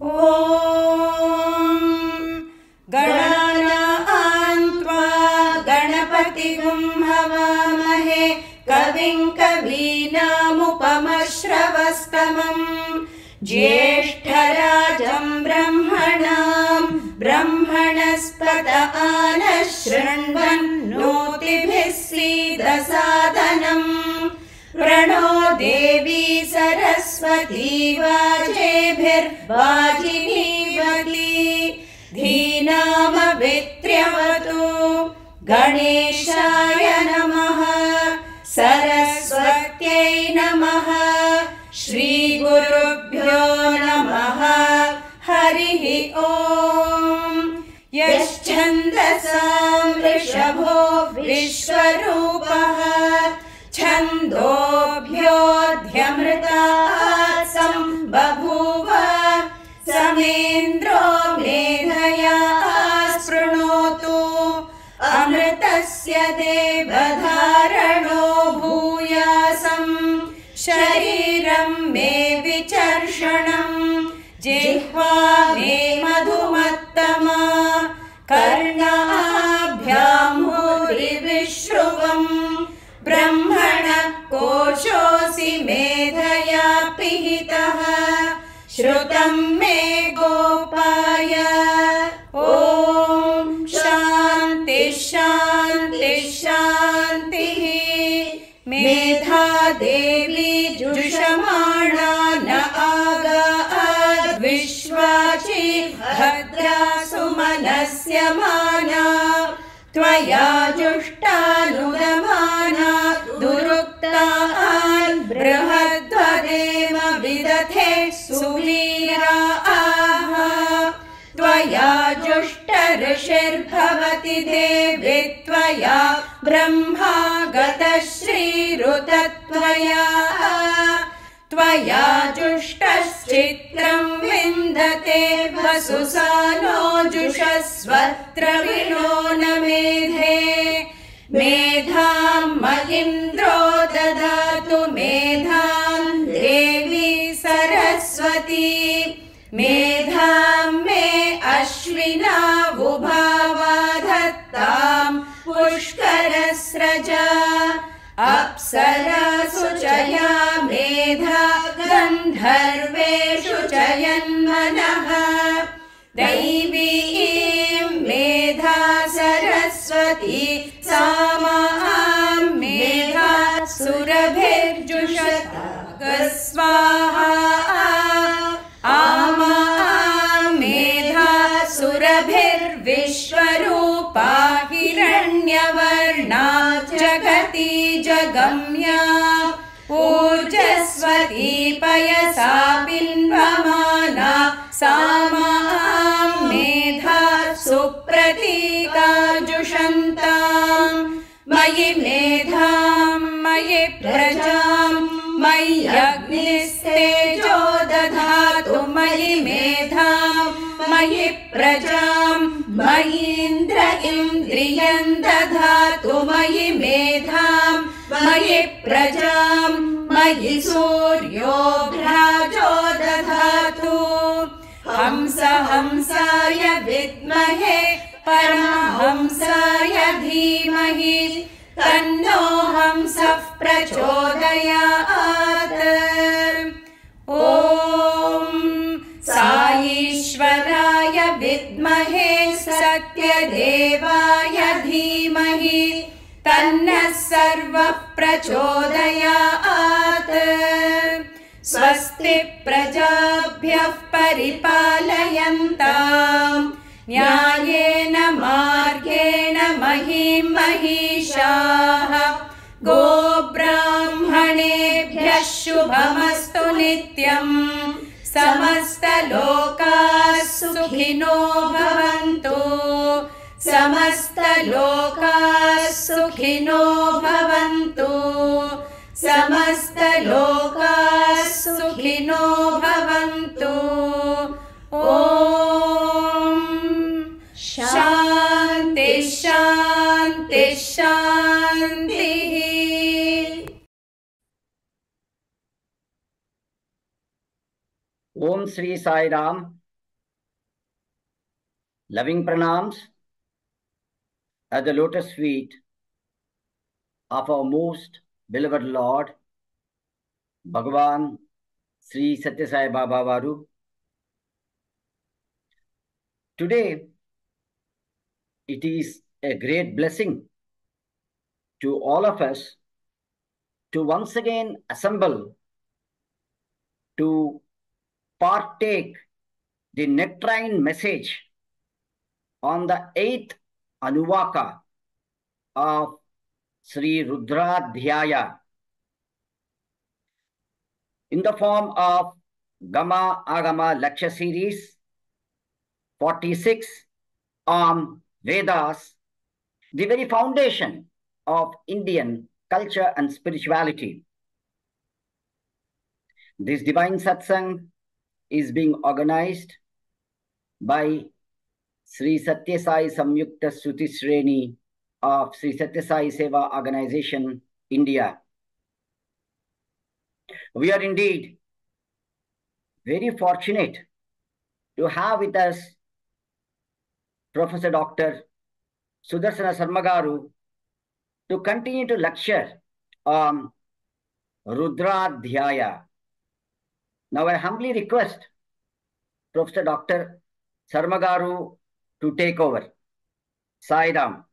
ॐ गणान्त्वा गणपतिगुं हवामहे कविं कवीनामुपमश्रवस्तमम्। ज्येष्ठराजं ब्रह्मणां ब्रह्मणस्पत आनशृण्वन् नोतिभिः सीदसाधनम्। प्रणो देवी सरस्वती वाजेभिर्वाजिनीवती धीनामवित्र्यवतु गणेशाय नमः सरस्वत्यै नमः श्रीगुरुभ्यो नमः। हरिः ॐ यश्छन्दसां वृषभो विश्वरूपः छन्दोभ्योऽध्यमृतात् सम्बभूव समेन्द्रो मेधया स्पृणोतु अमृतस्य देवधारणो भूयासम् शरीरं मे विचर्षणम् जिह्वा मे मधुमत्तमा कर्णाभ्याम् भूरिविश्रुवम् ब्रह्मणः कोशोऽसि मेधया पिहितः। श्रुतम् मे गोपाय। ॐ शान्ति शान्ति, शान्तिः। मेधा देवी जुषमाणा न आगाद् विश्वाची भद्रा सुमनस्य माना त्वया जुष्टानुगमाना। दुरुक्तान् सुवीरा आह। त्वया जुष्ट ऋषिर्भवति देवि त्वया ब्रह्मा गतश्रीरुतत्वया त्वया जुष्टश्चित्रम् विन्दते वसुसानो जुषस्वत्र विनो न मेधे मेधां महिन्द्रो ददातु मेधां देवी सरस्वती। मेधां मे अश्विना पुष्करस्रजा। अप्सरा सुया मेधा गन्धर्वेषु चयन्मनः दैवीं मेधा सरस्वती सा माम् मेधा सुरभिर्जुषत स्वाहा आमा मेधा सुरभिर्विश्वरूपा हिरण्यवर्णा जगति जगम्या ऊर्जस्वती पयसा बिन्वमाना सा माम् मेधा सुप्रतीकाजुषन्ताम् मयि मेधाम् मयि प्रजाम् मय्यग्निस्तेजो दधातु मयि मेधाम् मयि प्रजाम् मयीन्द्र इन्द्रियम् दधातु मयि मेधाम् मयि प्रजाम् मयि सूर्यो भ्राजो दधातु। हंस हंसाय विद्महे परमहंसाय धीमहि तन्नो हंसः प्रचोदयात्। ॐ साईश्वराय विद्महे सत्यदेवाय धीमहि तन्नः सर्वः प्रचोदयात्। स्वस्ति प्रजाभ्यः परिपालयन्ताम् न्यायेन मार्गेण महीं महिषाः। गोब्राह्मणेभ्यः शुभमस्तु नित्यम्। समस्तलोकाः सुखिनो भवन्तु। समस्तलोकाः सुखिनो भवन्तु। समस्तलोकाः सुखिनो भवन्तु। ॐ Om Sri Sai Ram. Loving pranams at the lotus feet of our most beloved Lord, Bhagavan Sri Satya Sai Baba Varu. Today, it is a great blessing to all of us to once again assemble to partake the nectarine message on the eighth Anuvaka of Sri Rudra Rudradhyaya in the form of Gama Agama Lecture Series 46 on Vedas, the very foundation of Indian culture and spirituality. This divine satsang is being organized by Sri Satya Sai Samyukta Suti Sreni of Sri Satya Sai Seva Organization, India. We are indeed very fortunate to have with us Professor Dr. Sudarsana Sarmagaru to continue to lecture on Rudra Rudradhyaya. Now I humbly request Professor Dr. Sarmagaru to take over. Sai Ram.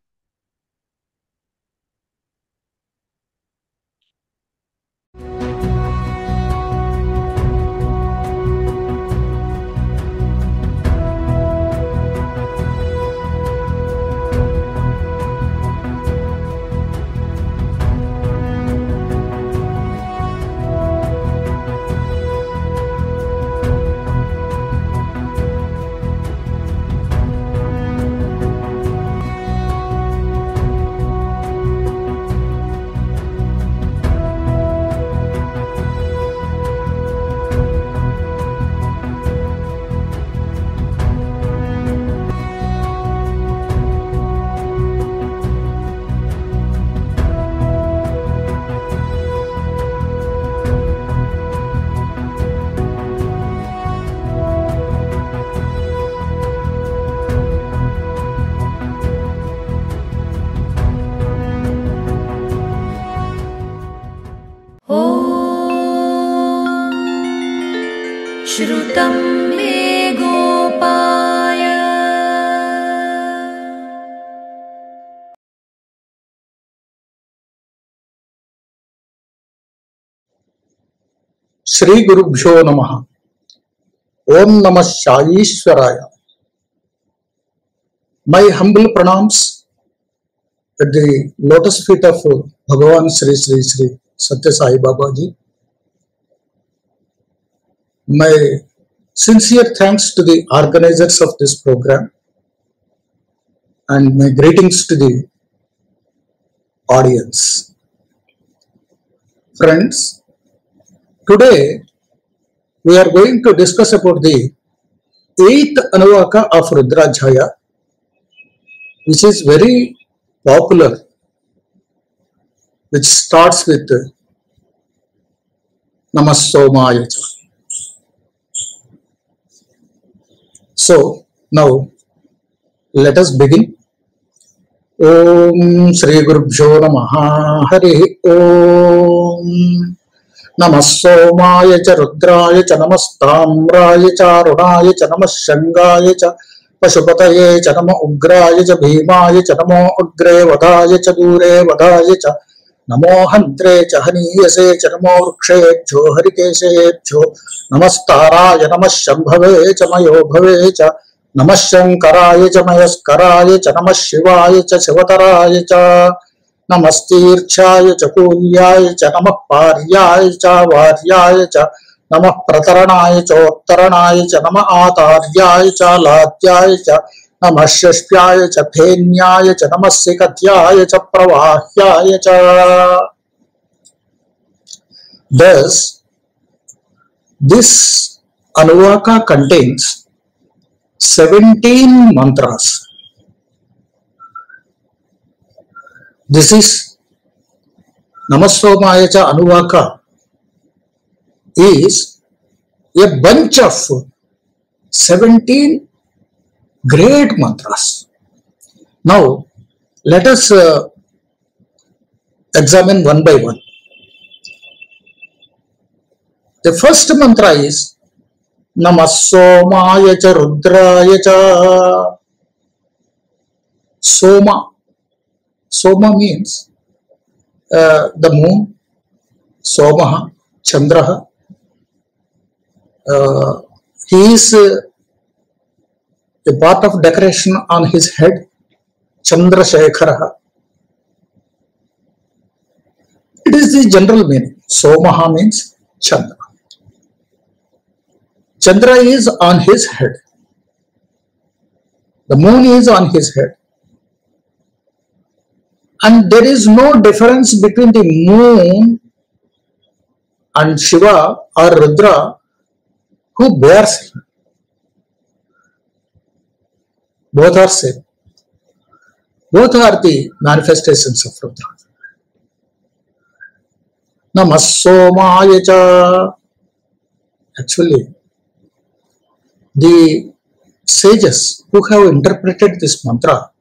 Shri गुरुभ्यो नम। ओम नम साईश्वराय my humble pranam at lotus feet of Bhagwan Shri Shri Shri Sathya Sai Baba ji my sincere thanks to the organisers of this programme and my greetings to the audience friends Today, we are going to discuss about the eighth Anuvaka of Rudradhyaya, which is very popular, which starts with Namasomaya. So, now let us begin. Sri Gurubhyo Namaha Hari Om नमः सोमाय च रुद्राय च नमस्ताम्राय चारुणाय च नमः शङ्गाय च पशुपतये च नम उग्राय च भीमाय च नमो अग्रे वधाय च दूरे वधाय च नमो हन्त्रे च हनीयसे च नमो वृक्षेभ्यो हरिकेशेभ्यो नमस्ताराय नमः शम्भवे च मयो भवे च नमः शङ्कराय च मयस्कराय च नमः शिवाय च शिवतराय च नमस्तीर्क्षाय च कूल्याय च नमः पार्याय च वार्याय च नमः प्रतरणाय चोत्तरणाय च नमः आतार्याय च लाद्याय च नमः षष्ट्याय च फेन्याय च नमः सिकथ्याय च प्रवाह्याय च Thus, this Anuvaka contains 17 mantras. This is Namasomaya cha Anuvaka is a bunch of 17 great mantras. Now, let us uh, examine one by one. The first mantra is Rudraya cha. Soma. Soma means uh, the moon, Somaha, Chandraha. Uh, he is uh, a part of decoration on his head, Chandra Chandrasekhara. It is the general meaning. Somaha means Chandra. Chandra is on his head. The moon is on his head. And there is no difference between the moon and Shiva or Rudra who bears him. Both are same. Both are the manifestations of Rudra. Namasomaya cha. Actually, the sages who have interpreted this mantra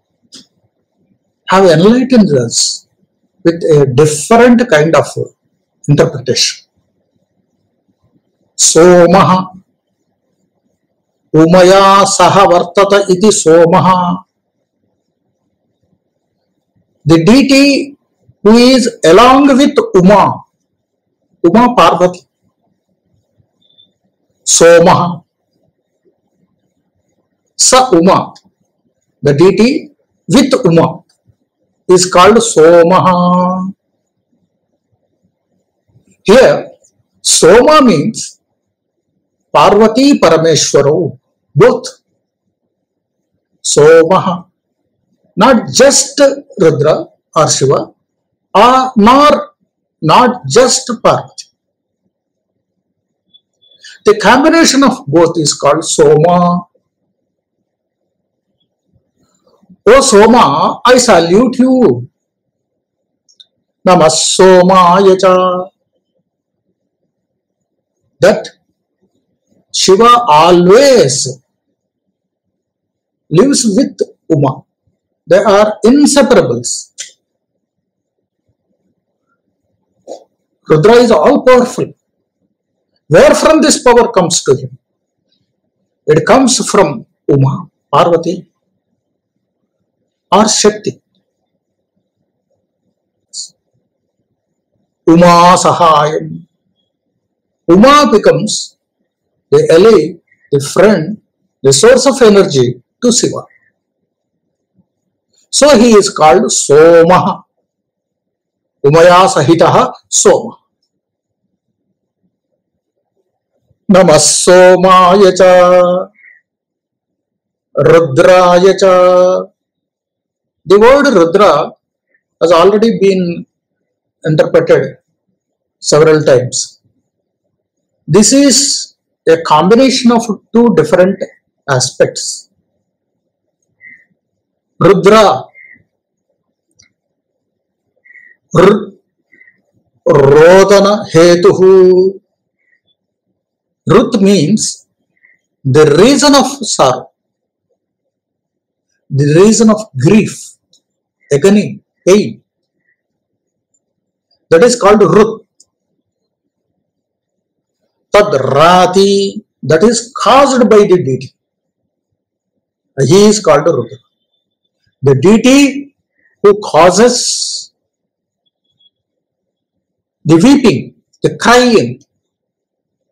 have enlightened us with a different kind of interpretation. Somaha Umaya Saha Vartata iti Somaha. The deity who is along with Uma, Uma Parvati, Somaha. Sa Uma, the deity with Uma is called Somaha. Here, Soma means Parvati Parameshwaro, both. Somaha, not just Rudra or Shiva, or nor not just Parvati. The combination of both is called Soma. O Soma, I salute you. Namah Somaya cha. That Shiva always lives with Uma. They are inseparables. Rudra is all powerful. Where from this power comes to him? It comes from Uma, Parvati, और शक्ति। Uma सहायम। Uma becomes the ally the friend the source of energy to Shiva so he is called Soma उमया सहित सोम नम सोमाय रुद्रा चा, The word Rudra has already been interpreted several times. This is a combination of two different aspects. Rudra, R, Rodana Hetuhu. Rut means the reason of sorrow, the reason of grief, agony, pain. That is called Rut. Tadrati, that is caused by the deity. Uh, he is called Rudra. The deity who causes the weeping, the crying,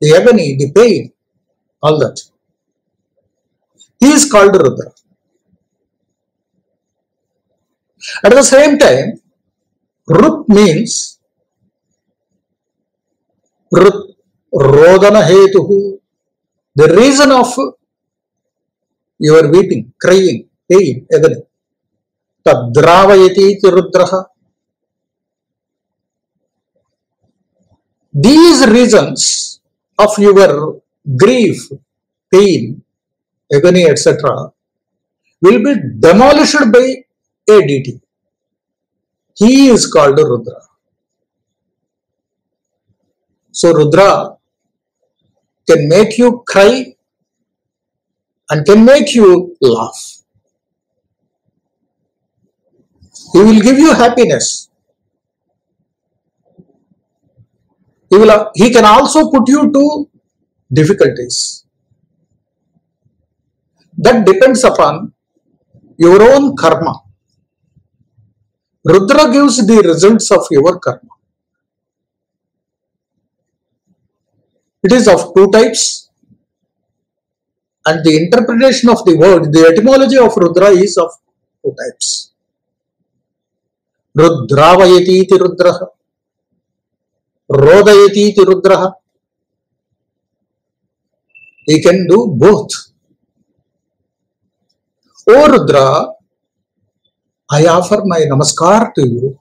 the agony, the pain, all that. He is called Rudra. At the same time, Rut means Rut, Rodana Hetuhu, the reason of your weeping, crying, pain, agony. Tadravayati Rudraha. These reasons of your grief, pain, agony, etc., will be demolished by a deity. He is called Rudra. So Rudra can make you cry and can make you laugh. He will give you happiness. He, will, he can also put you to difficulties. That depends upon your own karma. Rudra gives the results of your karma. It is of two types and the interpretation of the word, the etymology of Rudra is of two types. Rudravayati iti Rudraha, Rodayati iti Rudraha. He can do both. O Rudra, I offer my namaskar to you.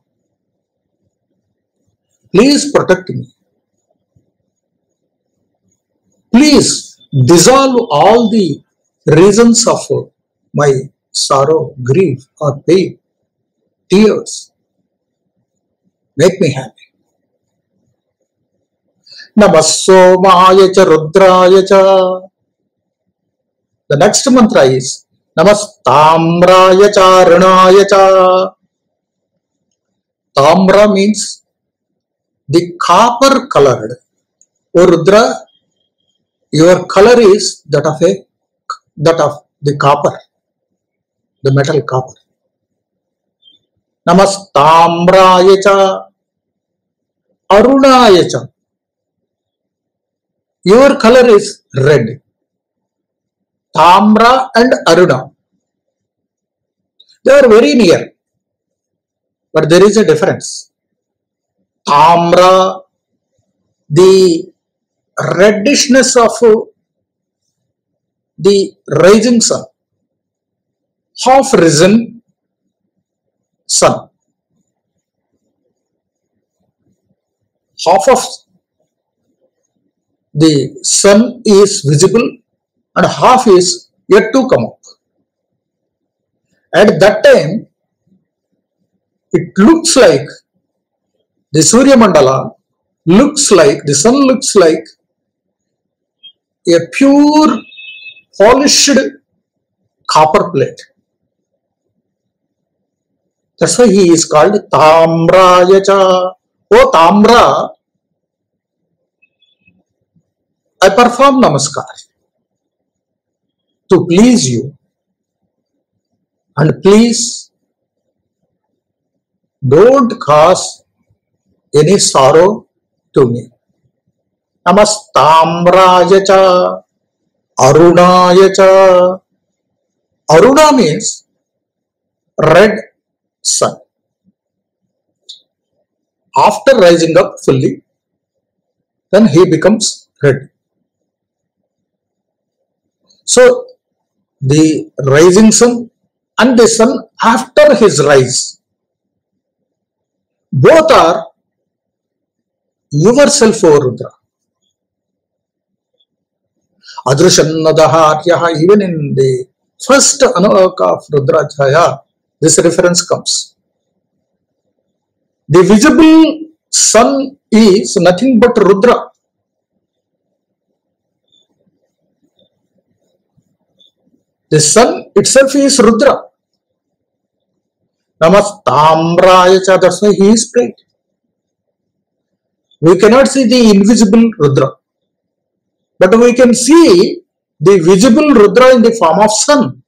Please protect me. Please dissolve all the reasons of my sorrow, grief, or pain, tears. Make me happy. Namasomaya cha Rudraya cha. The next mantra is नमस्ताम्राय चारणाय ताम्र means the copper coloured O Rudra your colour is that of a that of the copper the metal copper नमस्ताम्राय च, अरुणाय च। Your colour is red Tamra and Aruna. They are very near, but there is a difference. Tamra, the reddishness of uh, the rising sun, half risen sun, half of the sun is visible and half is yet to come up. At that time, it looks like the Surya Mandala looks like, the sun looks like a pure polished copper plate. That's why he is called Tamrayacha. Oh Tamra, I perform namaskar to please you. And please don't cause any sorrow to me. Namastamraya cha, Arunaya cha. Aruna means red sun. After rising up fully, then he becomes red. So, the rising sun and the sun after his rise, both are yourself, O Rudra. Adrushanadaharyaha, even in the first Anuvaka of Rudradhyaya, this reference comes. The visible sun is nothing but Rudra. The sun itself is Rudra. Namastamraya cha, that's he is prayed. We cannot see the invisible Rudra, but we can see the visible Rudra in the form of sun.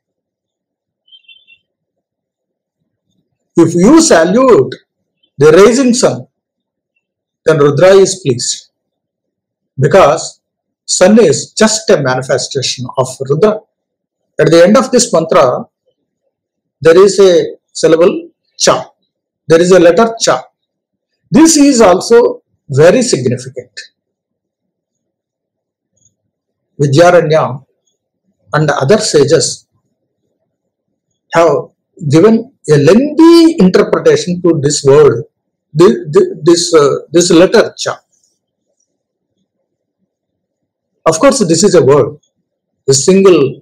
If you salute the rising sun, then Rudra is pleased because sun is just a manifestation of Rudra. At the end of this mantra, there is a syllable cha. There is a letter cha. This is also very significant. Vidyaranya and other sages have given a lengthy interpretation to this word, this, this, uh, this letter cha. Of course, this is a word. a single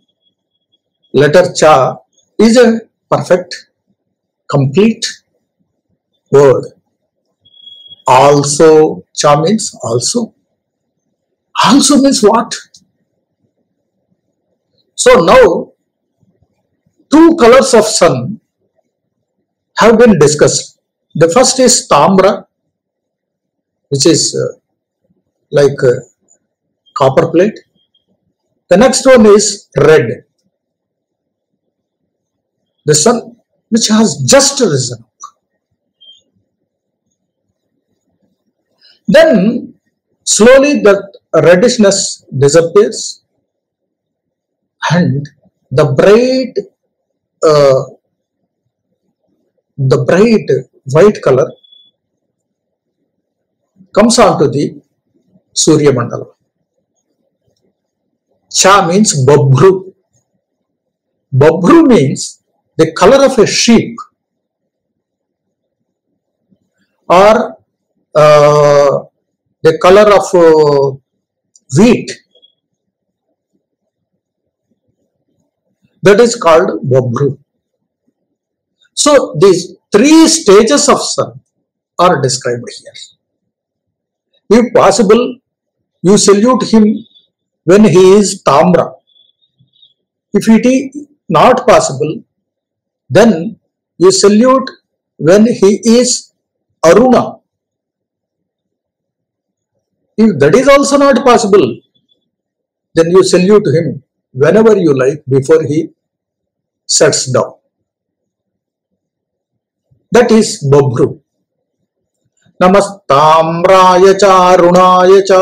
letter cha is a perfect, complete word. Also, cha means also. Also means what? So now two colors of sun have been discussed. The first is tamra, which is uh, like uh, copper plate. The next one is red. The sun which has just risen up. Then slowly that reddishness disappears and the bright uh, the bright white color comes onto the Surya Mandala. Cha means babru. Babru means the color of a sheep or uh, the color of uh, wheat. That is called babru. So these three stages of sun are described here. If possible, you salute him when he is tamra. If it is not possible, then you salute when he is aruna. If that is also not possible, then you salute him whenever you like before he sets down. That is Babru. Namastamraya cha arunaya cha.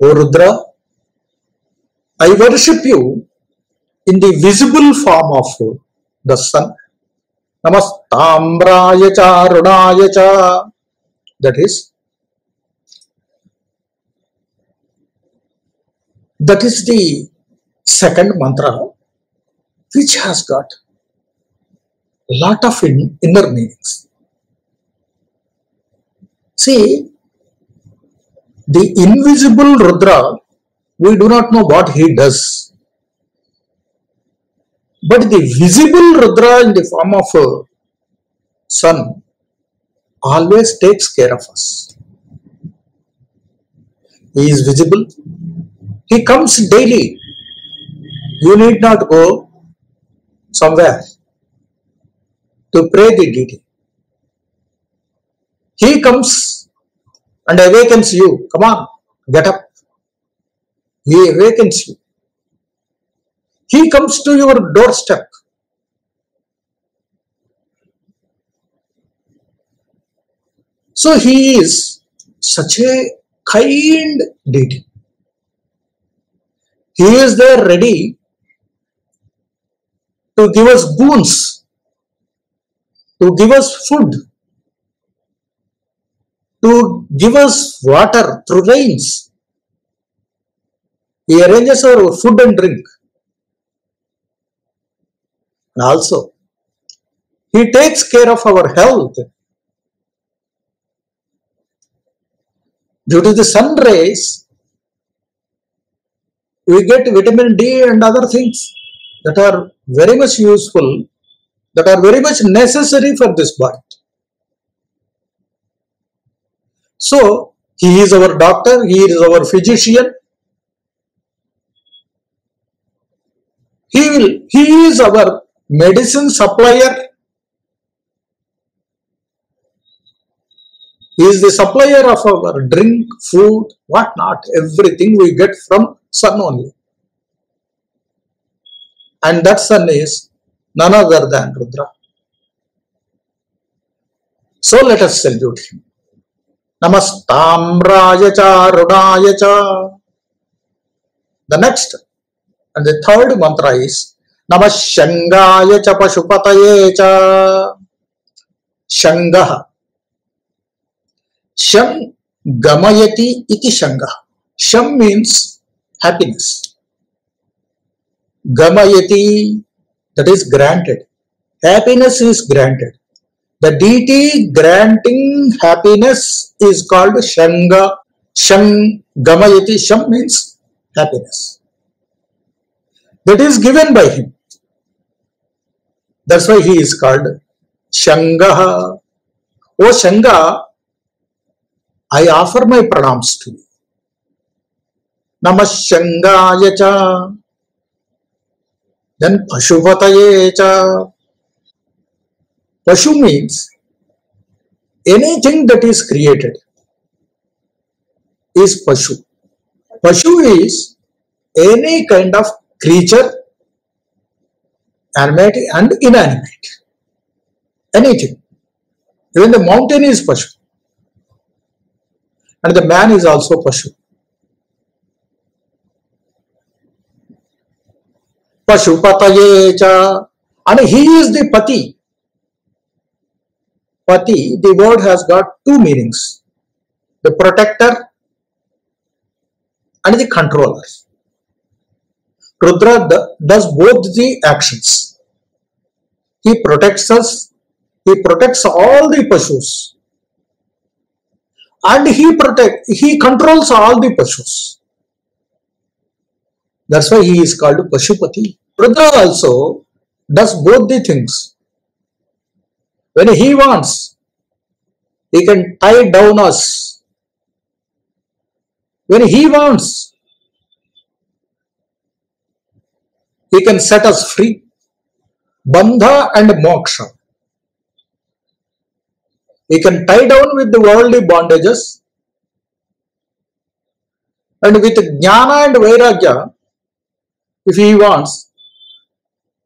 O Rudra, I worship you in the visible form of the sun. Namastamraya cha arunaya cha. That is that is the second mantra which has got a lot of in, inner meanings. See, the invisible Rudra, we do not know what he does. But the visible Rudra in the form of a sun always takes care of us. He is visible. He comes daily. You need not go somewhere to pray the deity. He comes and awakens you. Come on, get up. He awakens you. He comes to your doorstep. So he is such a kind deity. He is there ready to give us boons, to give us food, to give us water through rains. He arranges our food and drink. And also, he takes care of our health. Due to the sun rays, we get vitamin D and other things that are very much useful, that are very much necessary for this body. So, he is our doctor, he is our physician. He will, he is our medicine supplier. Is the supplier of our drink, food, what not, everything we get from sun only. And that sun is none other than Rudra. So let us salute him. Namastamraya cha Rudaya. The next and the third mantra is नम शंगा च पशुपत शंग। शंग। शं means happiness गमयती that is granted happiness is granted the deity granting happiness is called शंग शं गमयती means happiness that is given by him That's why he is called Shangaha. O Shanga, I offer my pranams to you. Namashyangaya cha. Then Pashupataye cha. Pashu means anything that is created is Pashu. Pashu is any kind of creature, animate and inanimate. Anything. Even the mountain is Pashu. And the man is also Pashu. Pashupataye cha. And he is the Pati. Pati, the word has got two meanings. The protector and the controller. Rudra does both the actions. He protects us, he protects all the Pashus. And he protect he controls all the Pashus. That's why he is called Pashupati. Rudra also does both the things. When he wants, he can tie down us. When he wants, he can set us free. Bandha and moksha. He can tie down with the worldly bondages and with jnana and vairagya, if he wants,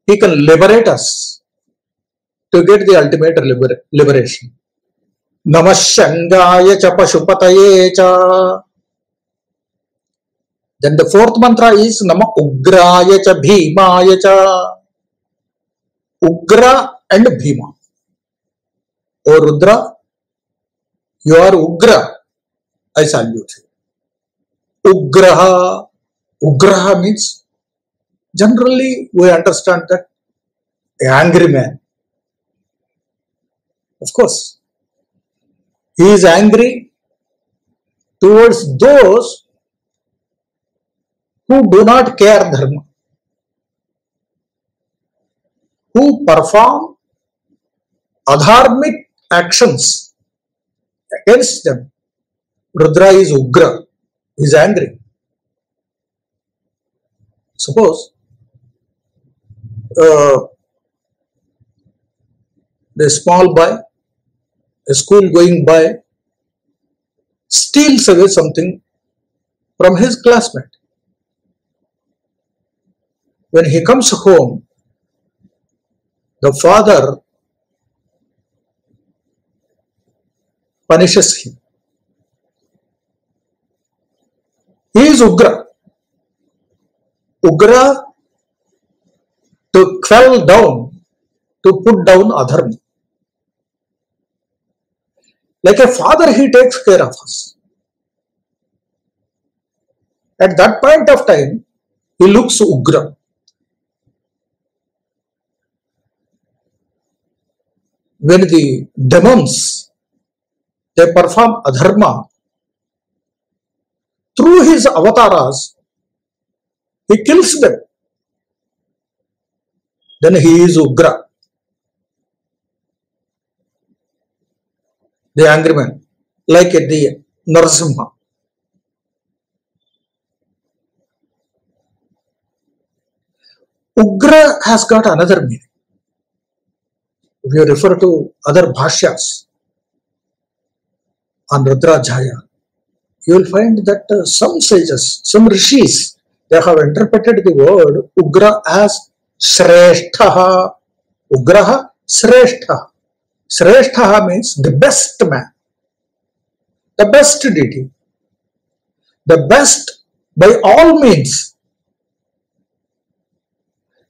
he can liberate us to get the ultimate liber- liberation. Namashangaya cha pashupataye cha. Then the fourth mantra is Nama Ugraya cha Bhimaya cha. Ugra and Bhima. O Rudra, you are Ugra. I salute you. Ugraha. Ugraha means generally we understand that a angry man. Of course, he is angry towards those who do not care dharma, who perform adharmic actions against them. Rudra is Ugra, is angry. Suppose uh, the small boy, a school going boy, steals away something from his classmate. When he comes home, the father punishes him. He is Ugra. Ugra to quell down, to put down adharma. Like a father, he takes care of us. At that point of time, he looks Ugra. When the demons they perform adharma through his avatars, he kills them. Then he is Ugra, the angry man, like the Narasimha. Ugra has got another meaning. If you refer to other bhashyas on Rudradhyaya, you will find that uh, some sages, some rishis, they have interpreted the word Ugra as Shresthaha. Ugraha Shrestha. Shresthaha means the best man, the best deity, the best by all means.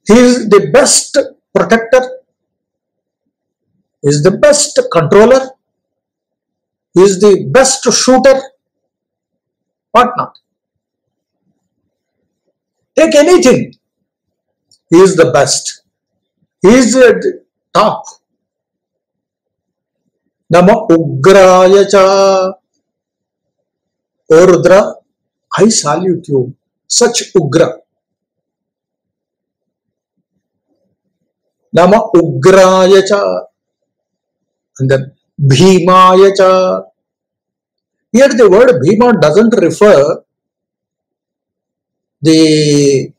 He is the best protector, is the best controller, is the best shooter, what not. Take anything, he is the best. He is the top. Nama. O Rudra, I salute you. Such Ugra. Nama Ugraya cha. And then Bhimaya cha. Here the word Bhima doesn't refer the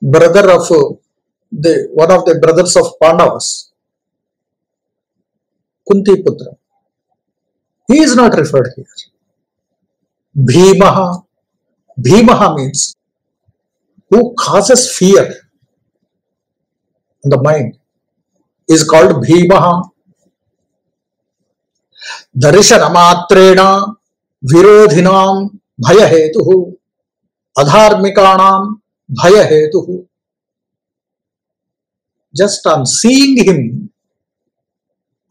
brother of the one of the brothers of Pandavas, Kunti Putra. He is not referred here. Bhimaha. Bhimaha means who causes fear in the mind is called Bhimaha. दर्शन मेण विरोधिनां भय हेतु अधार्मिकाणां भय हेतु just um seeing him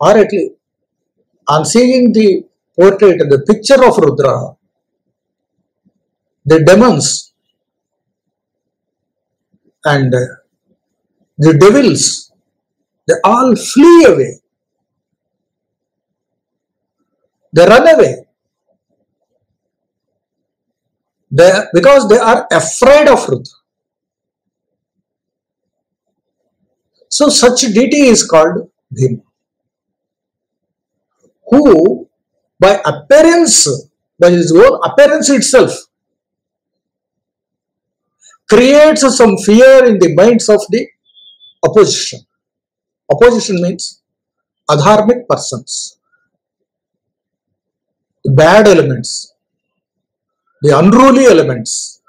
or at um seeing the portrait the picture of Rudra the demons and the devils they all flee away they run away they because they are afraid of rudra so such deity is called bhima. Who by appearance by his own appearance itself creates some fear in the minds of the opposition. Opposition means adharmic persons bad elements the unruly elements.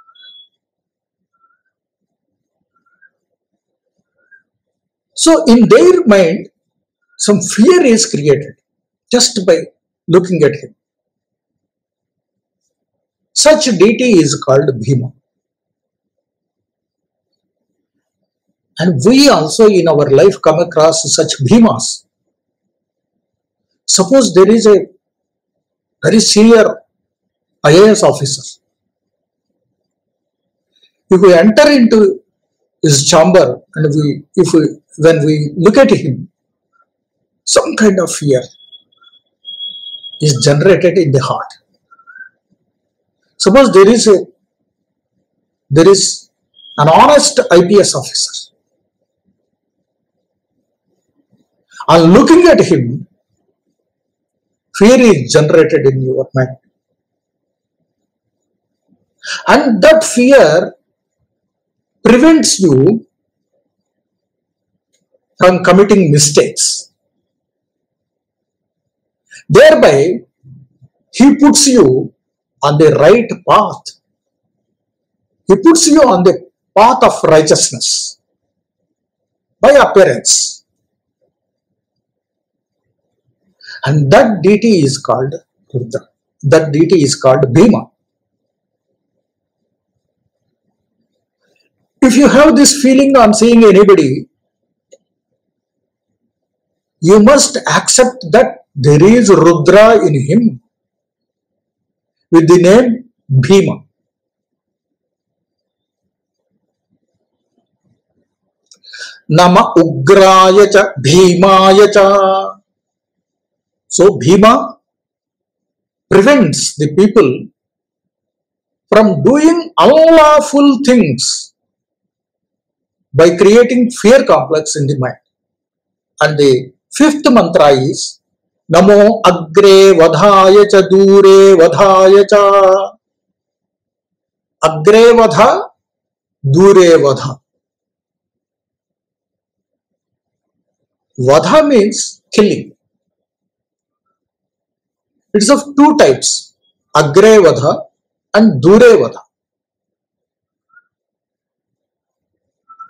So in their mind some fear is created just by looking at him. Such deity is called bhima. And we also in our life come across such bhimas. Suppose there is a very senior IAS officer. If we enter into his chamber and we if we when we look at him some kind of fear is generated in the heart. Suppose there is a there is an honest ips officer. On looking at him fear is generated in your mind and that fear prevents you from committing mistakes. Thereby, he puts you on the right path. He puts you on the path of righteousness by appearance. And that deity is called Rudra. That deity is called Bhima. If you have this feeling on seeing anybody, you must accept that there is Rudra in him with the name Bhima. Cha Bhimaya cha. So Bhima prevents the people from doing unlawful things by creating fear complex in the mind. And the fifth mantra is Namo Agre Vadhaya cha Dure Vadhaya cha. Agre Vadha, Dure Vadha. Vadha means killing. It is of two types Agre Vadha and Dure Vadha.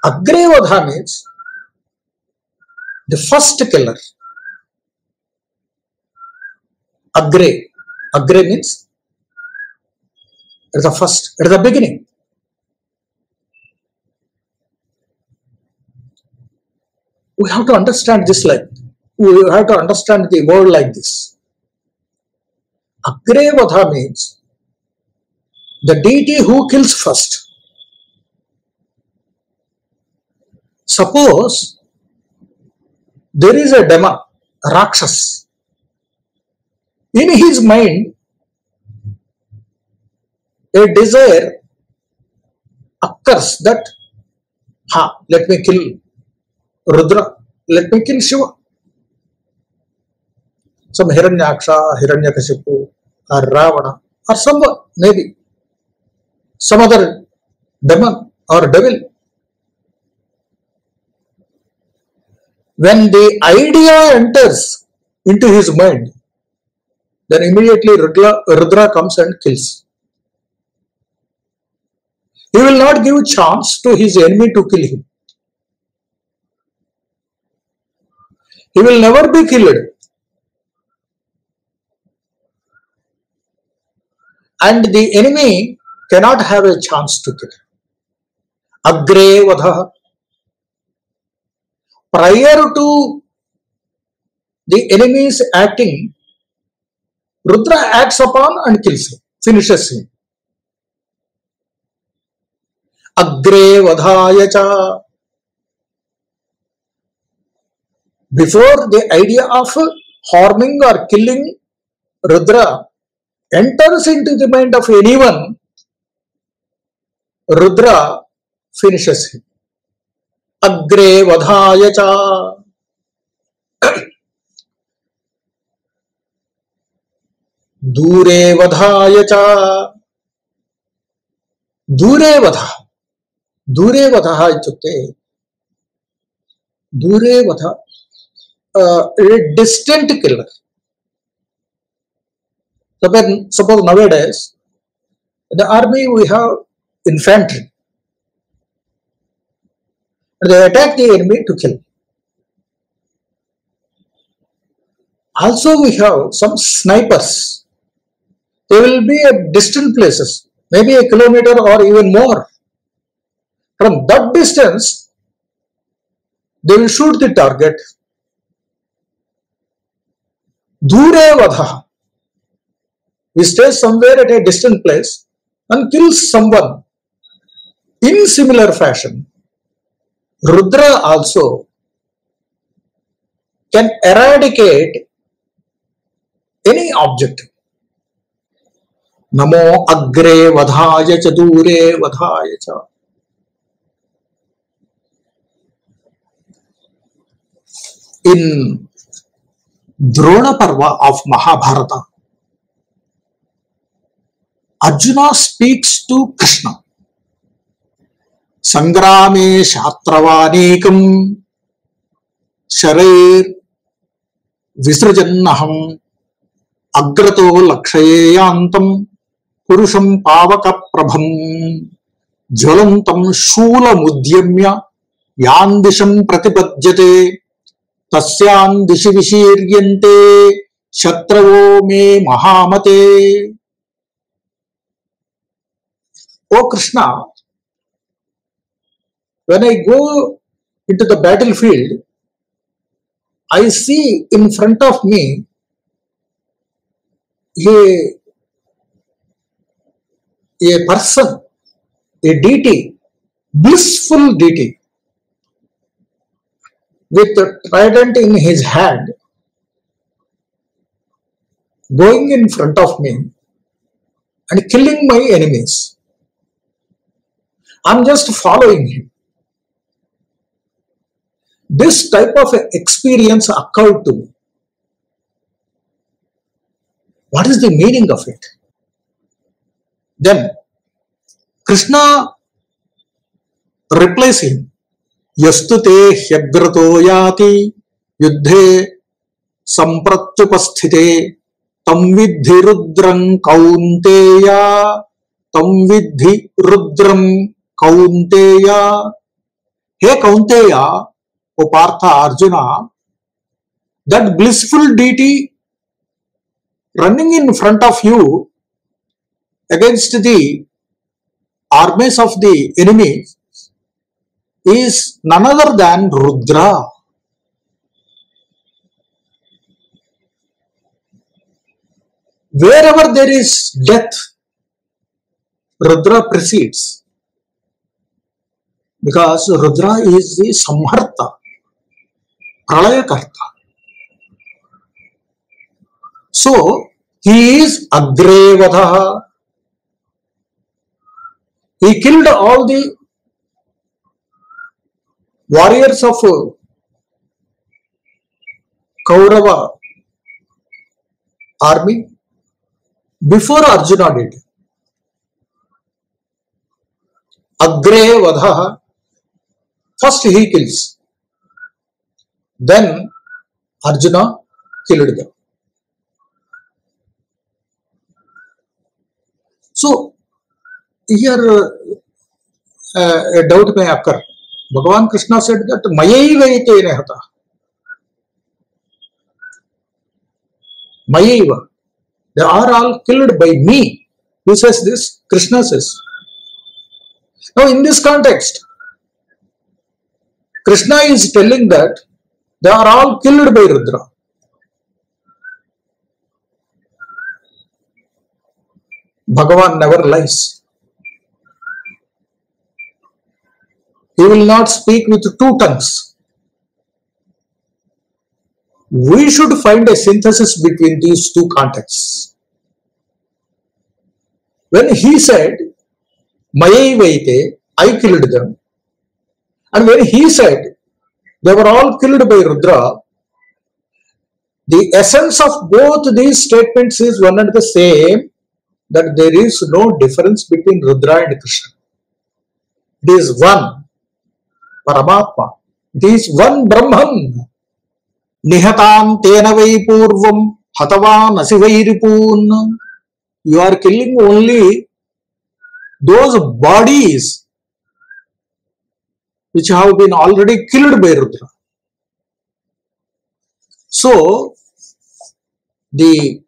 Agrevadha means the first killer. Agre. Agre means is the first, is the beginning. We have to understand this like, we have to understand the world like this. Agrevadha means the deity who kills first. Suppose there is a demon, Rakshas. In his mind, a desire occurs that, ha, let me kill Rudra, let me kill Shiva. Some Hiranyaksha, Hiranyakashipu, or Ravana, or someone, maybe. Some other demon or devil. When the idea enters into his mind, then immediately Rudra, Rudra comes and kills. He will not give chance to his enemy to kill him. He will never be killed. And the enemy cannot have a chance to kill. Agre vadha. Prior to the enemy's acting, Rudra acts upon and kills him, finishes him. Agre vadhaya. Before the idea of harming or killing Rudra enters into the mind of anyone, Rudra finishes him. Agre vadhaya cha. दूरे वधाय च दूरे वध दूरे वधः इत्युक्ते दूरे वध distant killer suppose nowadays in the army we have infantry they attack the enemy to kill also we have some snipers they will be at distant places, maybe a kilometer or even more. From that distance, they will shoot the target. Dure vadha we stay somewhere at a distant place and kills someone. In similar fashion, Rudra also can eradicate any object. Namo agre vadhaya cha dure vadhaya cha. In Drona Parva of Mahabharata, Arjuna speaks to Krishna. సంగ్రామే శాత్రవానేకం శరైర్ విసృజన్నహం అగ్రతో లక్షయేయాంతం పురుషం పావక ప్రభం జ్వలంతం శూలముద్యమ్య యాందిశం ప్రతిపద్యతే తస్యాందిశి విశీర్యంతే శత్రవో మే మహామతే O Krishna, when I go into the battlefield, I see in front of me a a person, a deity, blissful deity, with a trident in his hand, going in front of me and killing my enemies. I'm just following him. This type of experience occurred to me. What is the meaning of it? Then Krishna replies him, Yastu te hyagrato yati yuddhe sampratyupasthite tam vidhi rudram kaunteya tam vidhi rudram kaunteya Hey Kaunteya, O Partha Arjuna, that blissful deity running in front of you against the armies of the enemy is none other than Rudra. Wherever there is death, Rudra precedes. Because Rudra is the Samharta, Pralayakarta. So, he is Agrevadaha. He killed all the warriors of Kaurava army before Arjuna did. Agre Vadha. First he kills. Then Arjuna killed them. So here uh, a doubt may occur. Bhagavan Krishna said that Mayaiva ite nehata. Mayaiva. They are all killed by me. Who says this? Krishna says. Now, in this context, Krishna is telling that they are all killed by Rudra. Bhagavan never lies. He will not speak with two tongues. We should find a synthesis between these two contexts. When he said, Mayaivaite, I killed them, and when he said, they were all killed by Rudra, the essence of both these statements is one and the same that there is no difference between Rudra and Krishna. It is one Paramatma. It is one Brahman. Nihatam tena vai purvam hatavan asivairipun. You are killing only those bodies which have been already killed by Rudra. So, the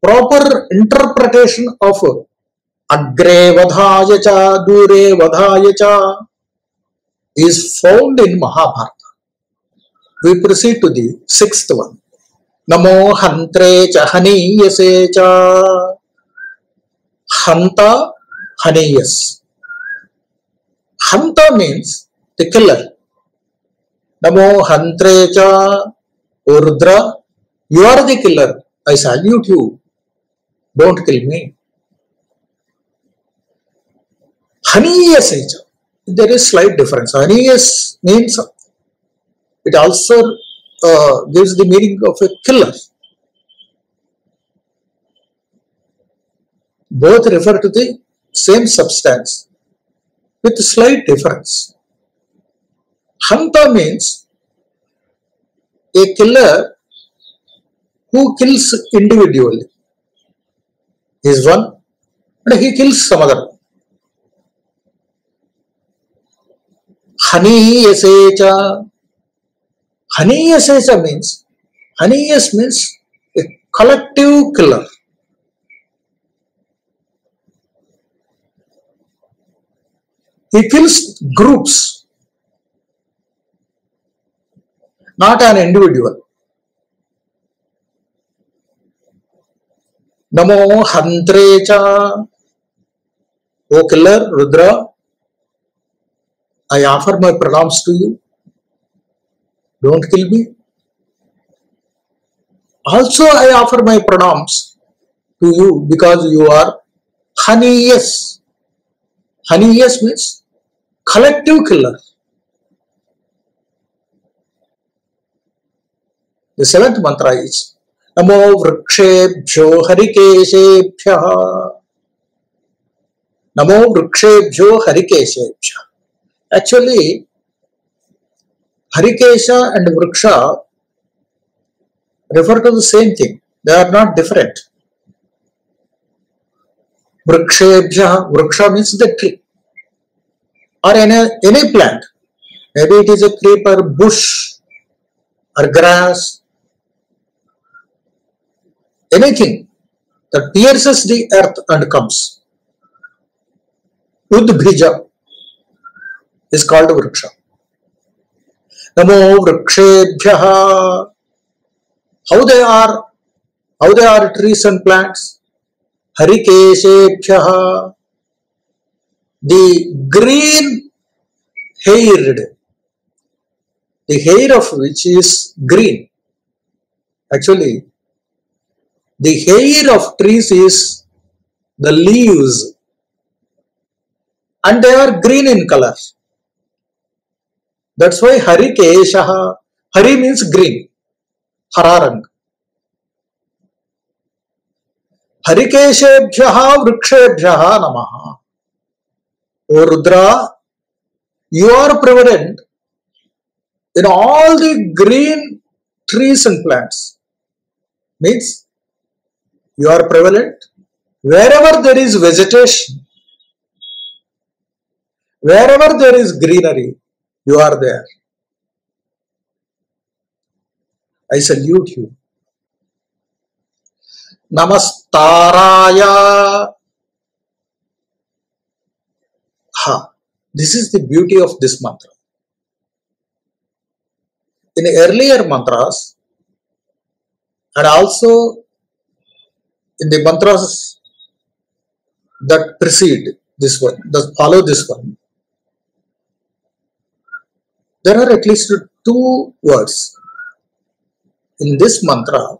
proper interpretation of agre vadhaya cha dure vadhaya cha is found in Mahabharata. We proceed to the sixth one. Namo hantre cha haniyase cha hanta haniyas. Hanta means the killer. Namo hantre cha Rudra, you are the killer. I salute you. Don't kill me. Haniyase cha. There is slight difference. Haniyas means it also uh, gives the meaning of a killer. Both refer to the same substance with slight difference. Hanta means a killer who kills individually. He is one and he kills some other. Haniyasecha. Haniyasecha means, Haniyas means a collective killer. He kills groups, not an individual. Namo Hantrecha. O killer, Rudra, I offer my pranams to you. Don't kill me. Also, I offer my pranams to you because you are Haniyas. Haniyas means collective killer. The seventh mantra is Namo Vrikshebhyo Harikeshebhya. Namo Vrikshebhyo Harikeshebhya. Actually, Harikesha and Vriksha refer to the same thing. They are not different. Vrikshebhya, Vriksha means the tree or any, any plant. Maybe it is a creeper, bush or grass, anything that pierces the earth and comes. Udbhija is called Vriksha. Namo Vrikshebhyaha. How they are, how they are trees and plants. Harikeshebhyaha. The green haired, the hair of which is green. Actually, the hair of trees is the leaves and they are green in color. That's why Hari Keshaha. Hari means green. Hararang. Harikeshebhyaha vrikshebhyaha namaha. O Rudra, you are prevalent in all the green trees and plants. Means you are prevalent wherever there is vegetation, wherever there is greenery, you are there. I salute you. Namastaraya. Ha. This is the beauty of this mantra. In earlier mantras, and also in the mantras that precede this one, that follow this one, there are at least two words. In this mantra,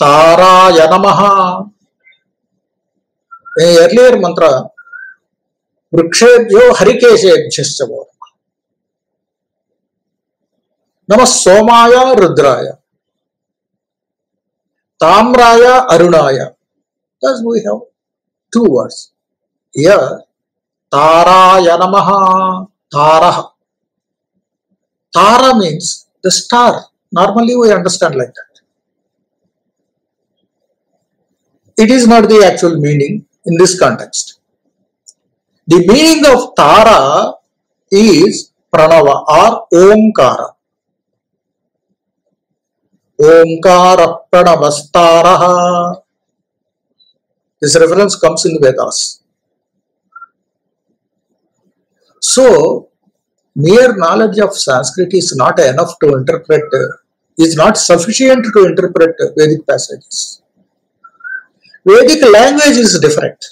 Taraya Namaha. In earlier mantra, Vrikshebhyo Harikeshebhyascha Namah Somaya Rudraya. Tamraya Arunaya. Thus we have two words. Here, Taraya Namaha. Taraha. Tara means the star. Normally we understand like that. It is not the actual meaning in this context. The meaning of Tara is Pranava or Omkara. Omkara Pranavastaraha. This reference comes in Vedas. So, mere knowledge of Sanskrit is not enough to interpret, is not sufficient to interpret Vedic passages. Vedic language is different.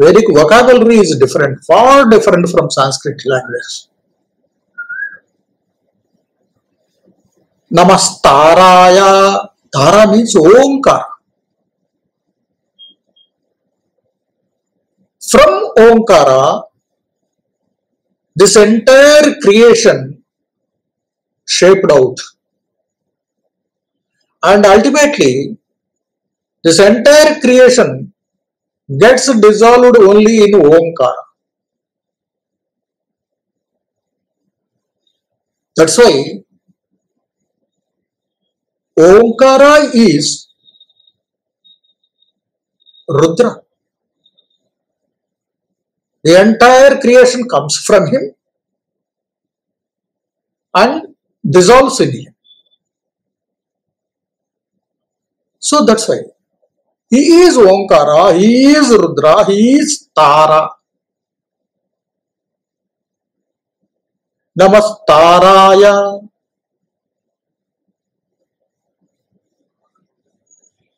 Vedic vocabulary is different, far different from Sanskrit language. Namastaraya, Tara means Omkar. From Omkara, this entire creation shaped out. And ultimately, this entire creation gets dissolved only in Omkara. That's why Omkara is Rudra. The entire creation comes from him and dissolves in him. So that's why he is Omkara, he is Rudra, he is Tara. Namastaraya.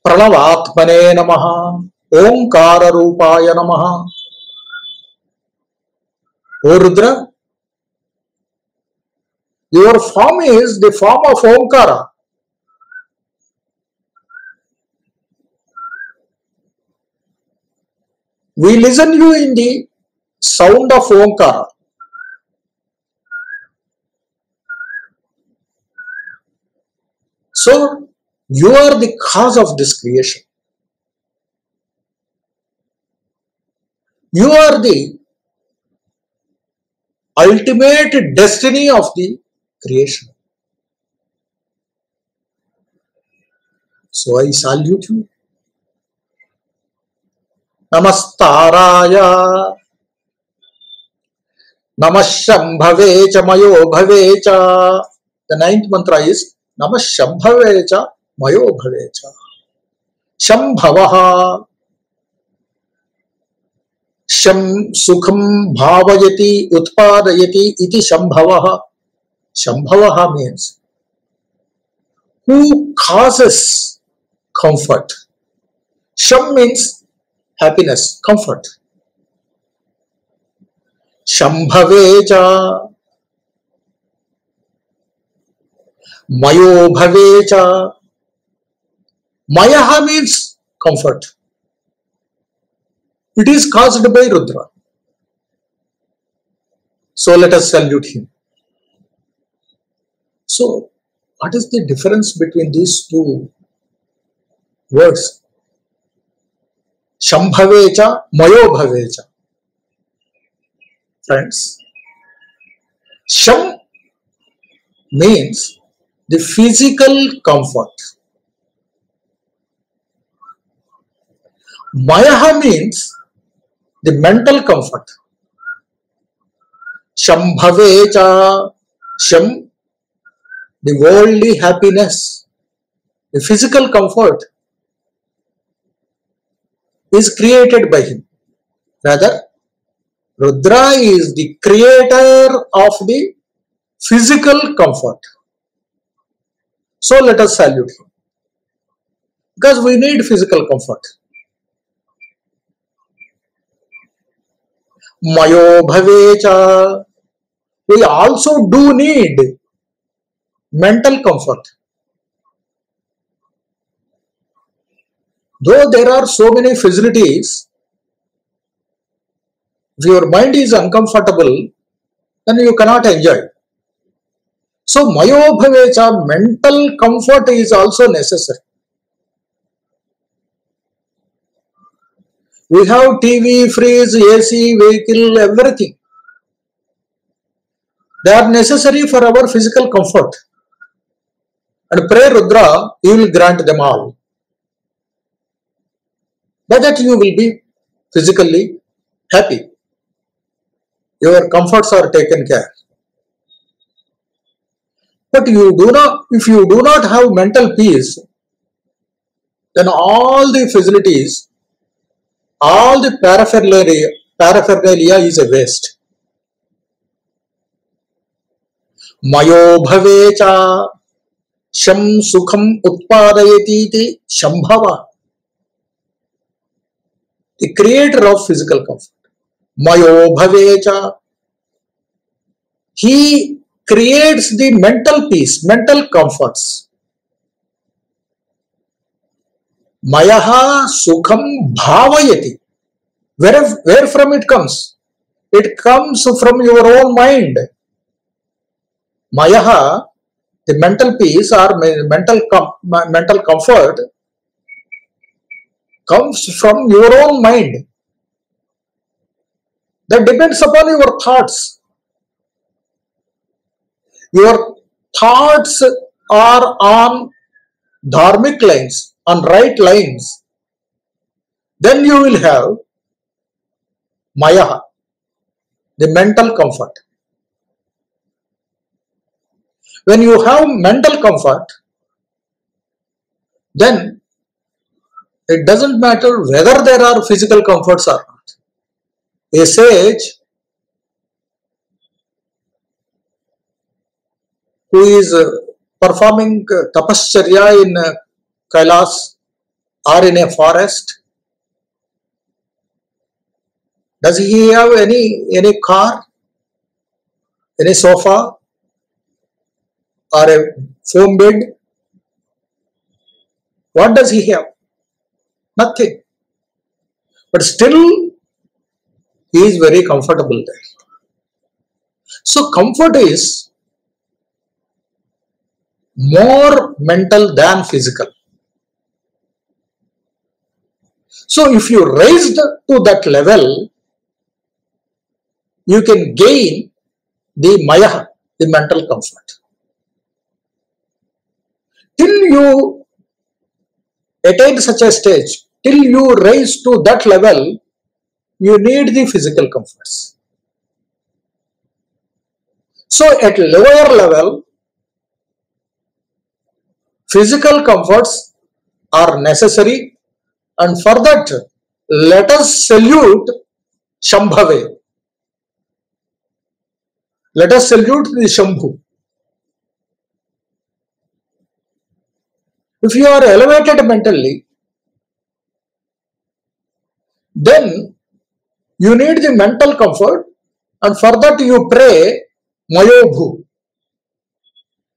प्रणवात्मने नमः ओंकार रूपाय नमः O Rudra, your form is the form of Omkara. We listen you in the sound of Omkara. So, you are the cause of this creation. You are the ultimate destiny of the creation. So I salute you. नमस्ताराय। नमः शंभवे च मयो भवे च। The ninth मंत्र is नमः शंभवे च मयो भवे च। शंभवः। शं सुखं भावयति, उत्पादयति इति शंभवः। शंभवः मीन्स हु causes कंफर्ट शम means happiness comfort shambhave cha mayo bhave cha mayaha means comfort it is caused by Rudra. So let us salute him. So, what is the difference between these two words? शंभवे च, मयोभवे च। Friends means the physical comfort may means the mental comfort शंभवे च शम the worldly happiness the physical comfort is created by him. Rather, Rudra is the creator of the physical comfort. So let us salute him. Because we need physical comfort. Mayo bhavecha. We also do need mental comfort. Though there are so many facilities, if your mind is uncomfortable, then you cannot enjoy. So, mayo bhavecha, mental comfort is also necessary. We have TV, fridge, AC, vehicle, everything. They are necessary for our physical comfort. And pray Rudra, he will grant them all. By that you will be physically happy. Your comforts are taken care. But you do not, if you do not have mental peace, then all the facilities, all the paraphernalia, paraphernalia is a waste. Mayo bhavecha sham sukham utpadayati iti shambhava. The creator of physical comfort. Mayo bhavecha. He creates the mental peace, mental comforts. Mayaha sukham bhavayati. Where, where from it comes? It comes from your own mind. Mayaha, the mental peace or mental com- mental comfort, comes from your own mind. That depends upon your thoughts. Your thoughts are on dharmic lines, on right lines. Then you will have Maya, the mental comfort. When you have mental comfort, then it doesn't matter whether there are physical comforts or not. A sage who is uh, performing uh, tapascharya in uh, Kailas or in a forest, does he have any any car, any sofa, or a foam bed? What does he have? Nothing. But still, he is very comfortable there. So, comfort is more mental than physical. So, if you raised to that level, you can gain the maya, the mental comfort. Till you attain such a stage, till you raise to that level, you need the physical comforts. So, at lower level, physical comforts are necessary, and for that, let us salute Shambhave. Let us salute the Shambhu. If you are elevated mentally, then you need the mental comfort, and for that you pray Mayobhu.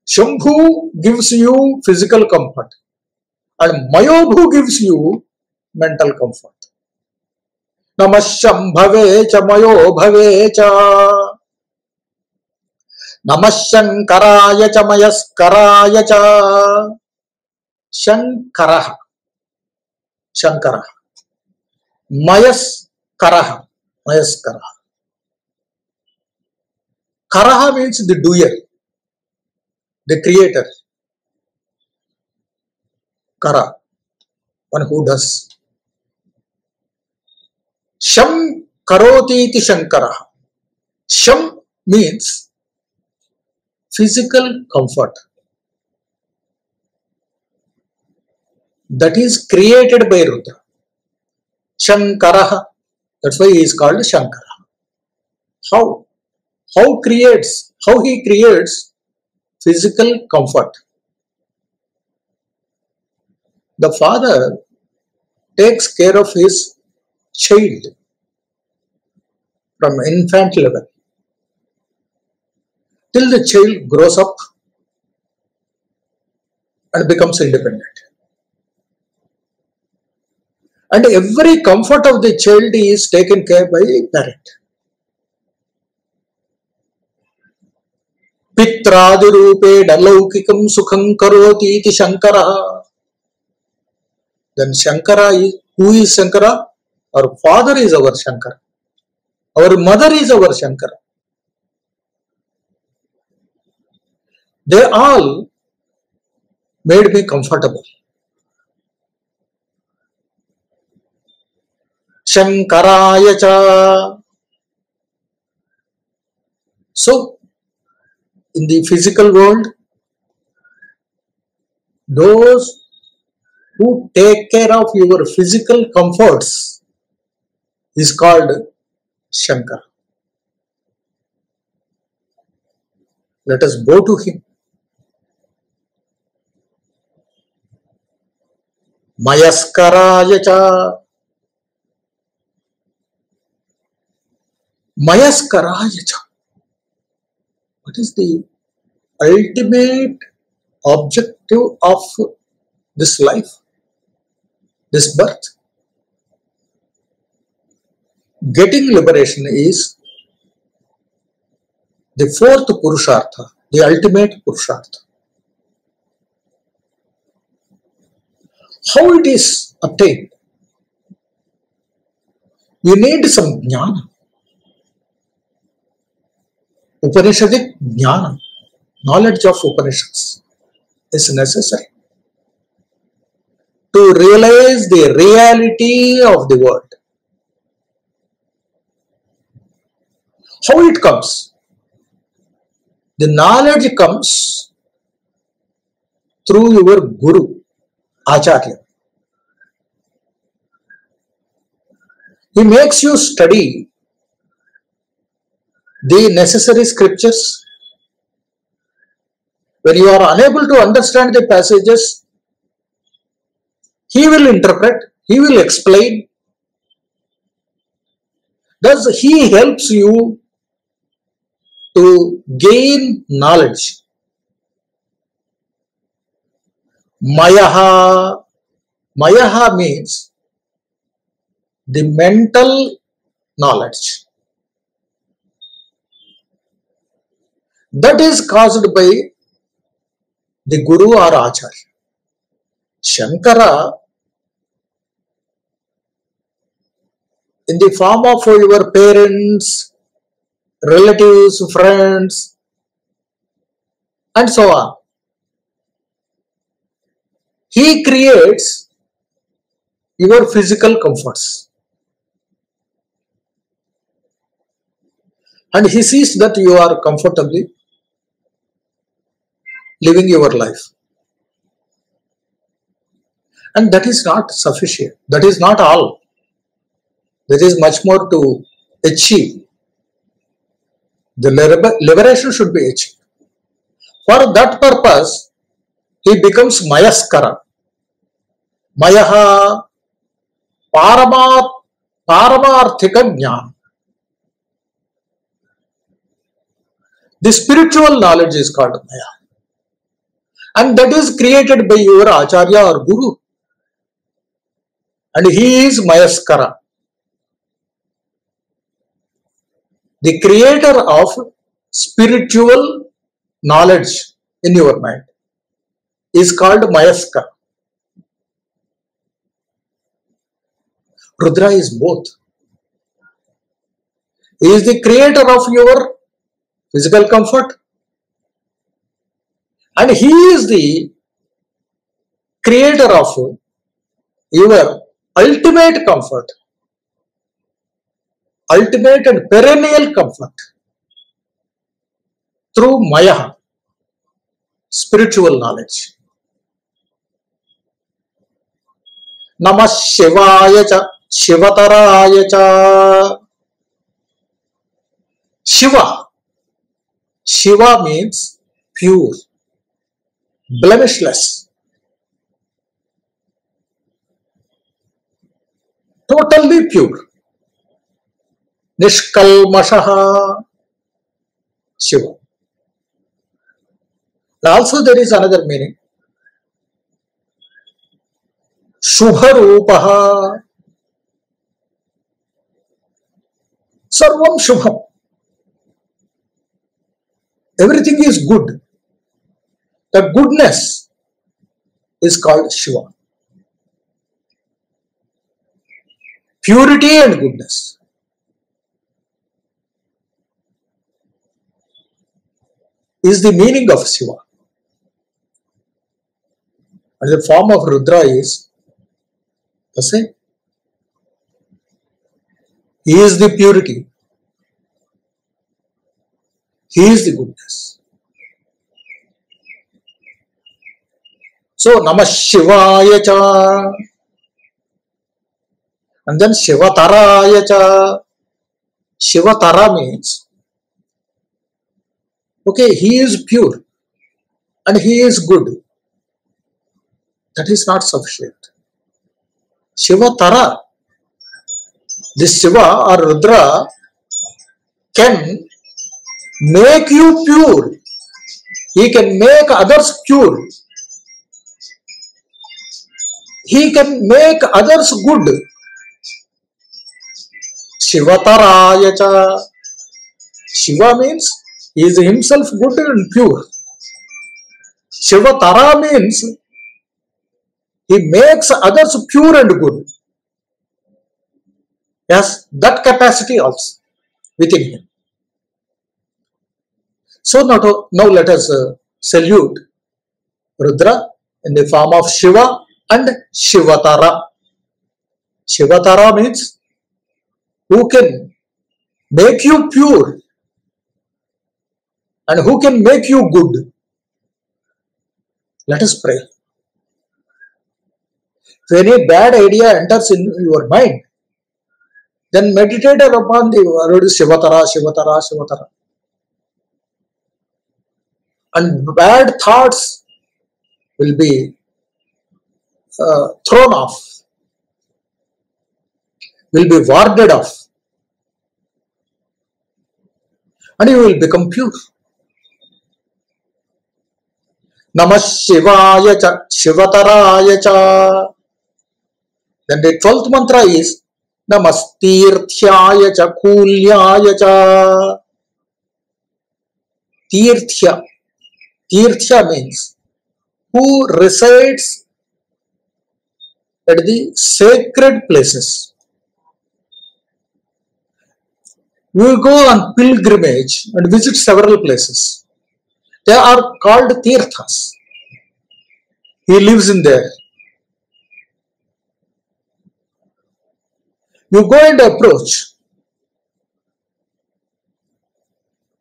Shambhu gives you physical comfort, and Mayobhu gives you mental comfort. Namah Shambhave cha Mayo Bhave cha Namah Shankaraya cha Mayaskaraya cha Shankara Shankara Mayaskara Mayaskara Karaha means the doer, the creator. Kara, one who does. Sham karoti iti Shankara. Sham means physical comfort that is created by Rudra. Shankaraha. That's why he is called Shankara. How? How creates? How he creates physical comfort? The father takes care of his child from infant level till the child grows up and becomes independent. And every comfort of the child is taken care by a parent. पित्रादिरूपेण लौकिकं सुखं करोति इति शङ्करः then shankara is who is shankara our father is our shankara our mother is our shankara they all made me comfortable shankaraya cha so in the physical world those who take care of your physical comforts is called Shankar. Let us go to him. Mayaskaraya cha. Mayaskaraya cha. What is the ultimate objective of this life, this birth? Getting liberation is the fourth Purushartha, the ultimate Purushartha. How it is obtained? You need some jnana. Upanishadic jnana, knowledge of Upanishads is necessary to realize the reality of the world. How it comes? The knowledge comes through your Guru, Acharya. He makes you study the necessary scriptures. When you are unable to understand the passages, he will interpret, he will explain. Thus, he helps you to gain knowledge. Mayaha, Mayaha means the mental knowledge. That is caused by the Guru or Acharya. Shankara, in the form of your parents, relatives, friends, and so on, he creates your physical comforts. And he sees that you are comfortably living your life. And that is not sufficient. That is not all. There is much more to achieve. The liberation should be achieved. For that purpose, he becomes Mayaskara. Mayaha Paramat Paramarthika Jnana. The spiritual knowledge is called Maya. And that is created by your Acharya or Guru. And he is Mayaskara. The creator of spiritual knowledge in your mind is called Mayaskara. Rudra is both. He is the creator of your physical comfort. And he is the creator of your ultimate comfort, ultimate and perennial comfort through Maya, spiritual knowledge. नमः शिवाय च शिवतराय च Shiva Shiva means pure blemishless totally pure nishkalmashah shiva also there is another meaning शुभरूपः सर्वं शुभम् everything is good the goodness is called shiva. Purity and goodness. Is the meaning of shiva. And the form of rudra is the same. He is the purity. He is the goodness so namah shivaya and then shivataraya cha. Shivatara means okay he is pure and he is good. That is not sufficient. Shivatara this shiva or rudra can make you pure. He can make others pure he can make others good. Shivataraya cha shiva means he is himself good and pure. Shivatara means he makes others pure and good. Yes that capacity also within him. So now, now let us uh, salute Rudra in the form of Shiva and Shivatara. Shivatara means who can make you pure and who can make you good. Let us pray. If any bad idea enters in your mind, then meditate upon the word Shivatara, Shivatara, Shivatara. and bad thoughts will be uh, thrown off, will be warded off, and you will become pure. Namah Shivaya cha Shivataraya cha. Then the twelfth mantra is Namastirthyaya cha Kulyaya cha. Tirthya. Tirtha means who resides at the sacred places. We will go on pilgrimage and visit several places. They are called tirthas. He lives in there. You go and approach.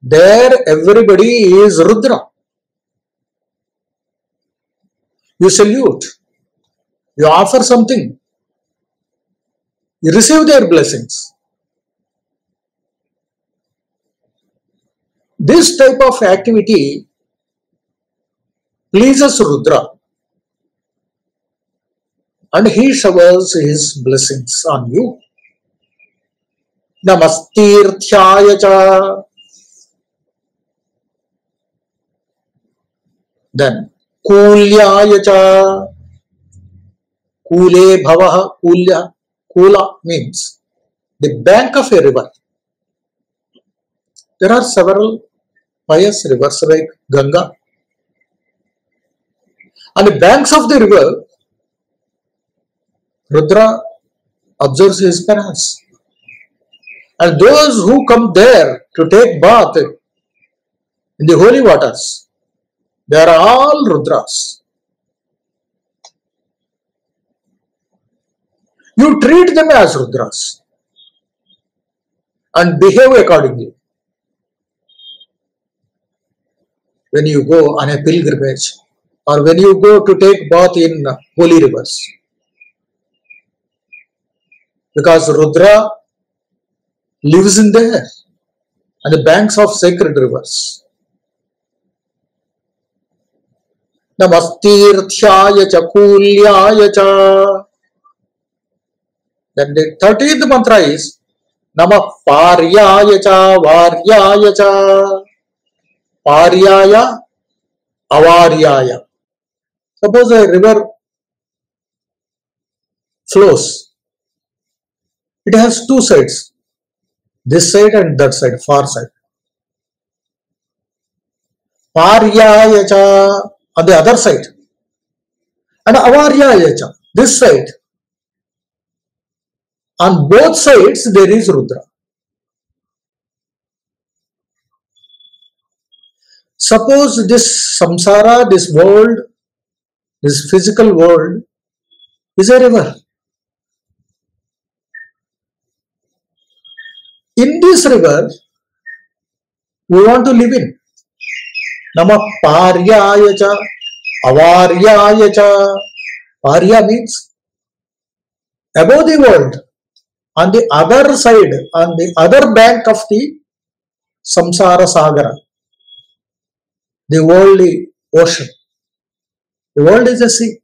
There everybody is Rudra. You salute. You offer something. You receive their blessings. This type of activity pleases Rudra and he showers his blessings on you. Namastirthyaya cha. Then Kulyaya cha. Kule bhavaha. Kulya. Kula means the bank of a river. There are several pious rivers like Ganga. On the banks of the river, Rudra observes his penance. And those who come there to take bath in the holy waters, they are all Rudras. You treat them as Rudras and behave accordingly. When you go on a pilgrimage or when you go to take bath in holy rivers. Because Rudra lives in there on the banks of sacred rivers. Namastirthyaya cha kulyaya cha. Then the 13th mantra is Nama Paryaya cha Varyaya cha. Paryaya Avaryaya. Suppose a river flows. It has two sides. This side and that side, far side. Paryaya cha on the other side. And Avaryaya cha, this side. On both sides there is Rudra. Suppose this samsara, this world, this physical world is a river. In this river, we want to live in. Nama Paryaya cha. Parya means above the world, on the other side, on the other bank of the Samsara Sagara, the worldly ocean. The world is a sea.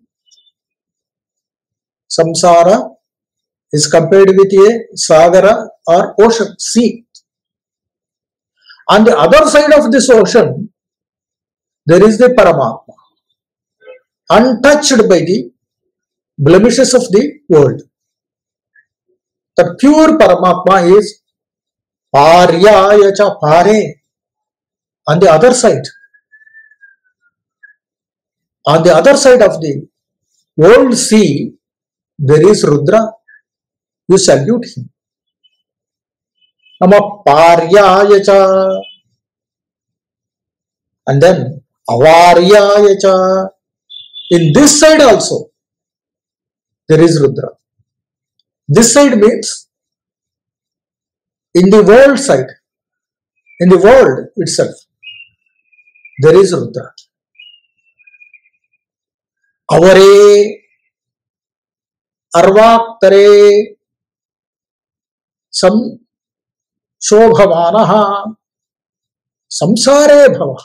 Samsara is compared with a Sagara or ocean, sea. On the other side of this ocean, there is the Paramatma, untouched by the blemishes of the world. The pure Paramatma is Paryaya cha Pare on the other side. On the other side of the world sea, there is Rudra. You salute him. Nama Paryaya. And then Avaryaya cha. In this side also, there is Rudra. This side means in the world side, in the world itself, there is Rudra. Avare, Arvaktare, Sam Shobhavanaha, Samsare Bhava.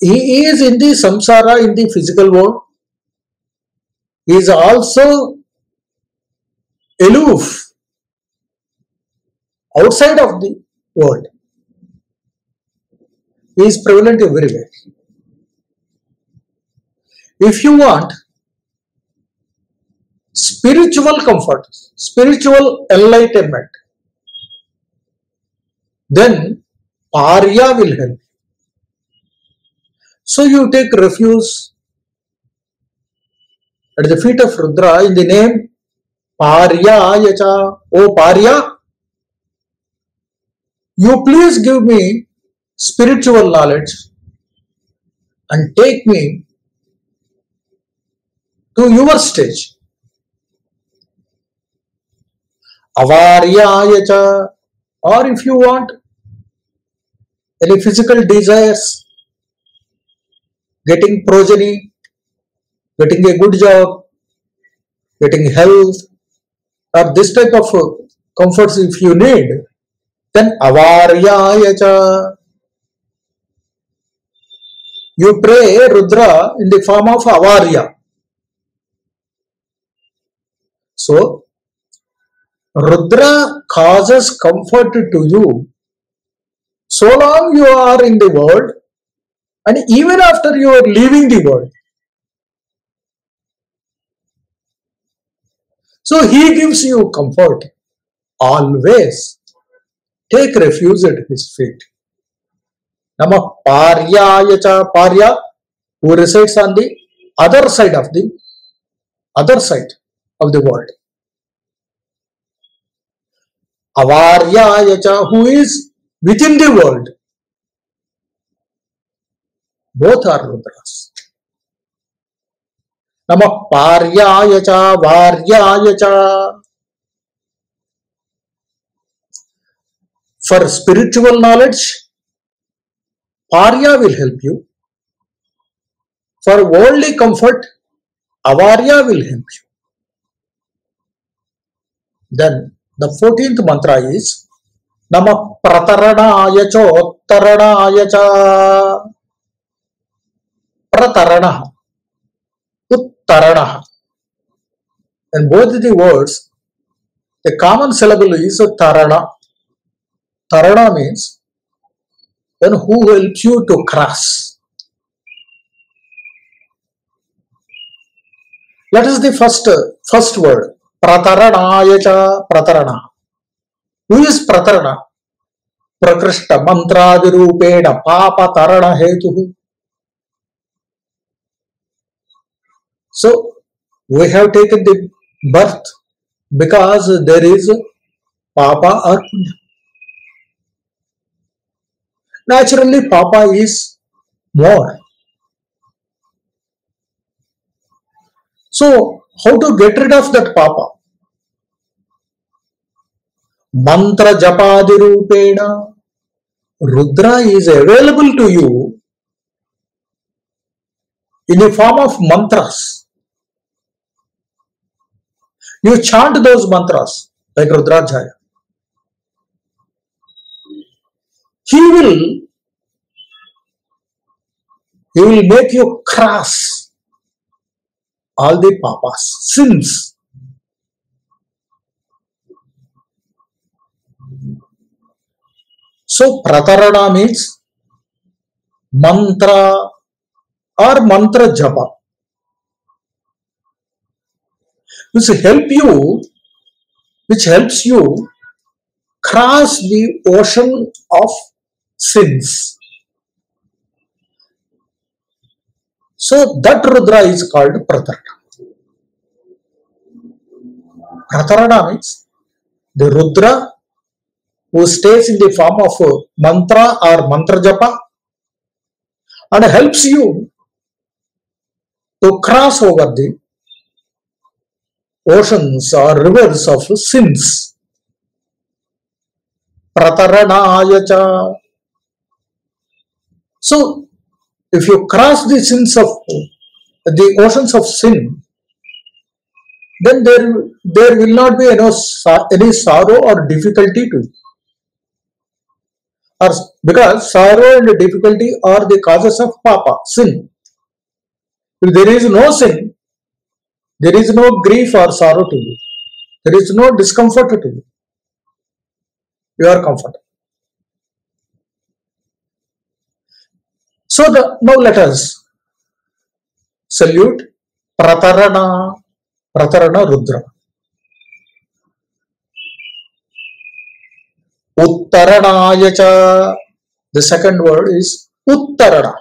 He is in the samsara in the physical world. Is also aloof outside of the world. He is prevalent everywhere. If you want spiritual comfort, spiritual enlightenment, then Arya will help. So you take refuge at the feet of Rudra in the name Parya Yacha. O Parya, you please give me spiritual knowledge and take me to your stage. Avaryayacha, Or if you want any physical desires, getting progeny, getting a good job, getting health, or this type of uh, comforts if you need, then avaryaya cha. You pray Rudra in the form of avarya. So, Rudra causes comfort to you so long you are in the world and even after you are leaving the world. So he gives you comfort always. Take refuge at his feet. Nama Paryaya cha Parya who resides on the other side of the other side of the world. Avaryaya cha who is within the world, both are Rudras. नम पार्याय च, वार्याय च। For spiritual knowledge पार्या will help you for worldly comfort अवार्या will help you then the fourteenth mantra is नम प्रतरणाय चोत्तरणाय च प्रतरणः Uttarana. In both the words, the common syllable is a Tarana. Tarana means then who helps you to cross. Let us the first first word. Prataranaya cha pratarana. Who is pratarana? Prakrishta mantradirupena papa tarana hetu. So we have taken the birth because there is papa or punya. Naturally, papa is more. So, how to get rid of that papa? Mantra japadi rupena. Rudra is available to you in the form of mantras. You chant those mantras like Rudrajaya. He will he will make you cross all the papas, sins. So pratarana means mantra or mantra japa. Which help you, which helps you cross the ocean of sins. So that Rudra is called Pratarana. Pratarana means the Rudra who stays in the form of a mantra or mantra japa and helps you to cross over the oceans or rivers of sins. Prataranaya cha. So, if you cross the sins of the oceans of sin, then there, there will not be any, any sorrow or difficulty to. Or, because sorrow and difficulty are the causes of papa, sin. If there is no sin, there is no grief or sorrow to you. There is no discomfort to you. You are comfortable. So the, now let us salute Pratarana, Pratarana Rudra. Uttarana yacha. The second word is Uttarana.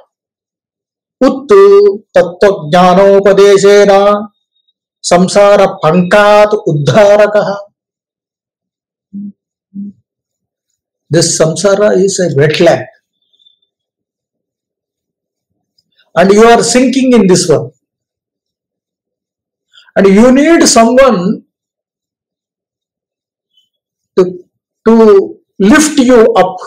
Uttu tattva jnanopadeshena संसार पंकात उद्धारकः This samsara is a wetland. And you are sinking in this one. And you need someone to, to lift you up.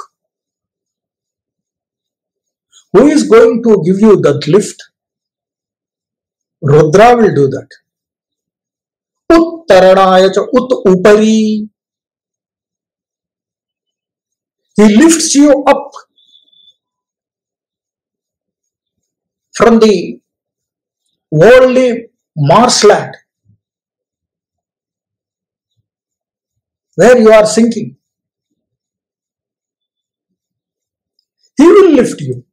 Who is going to give you that lift? Rudra will do that. Cha ut upari. He lifts you up from the worldly marshland where you are sinking. He will lift you.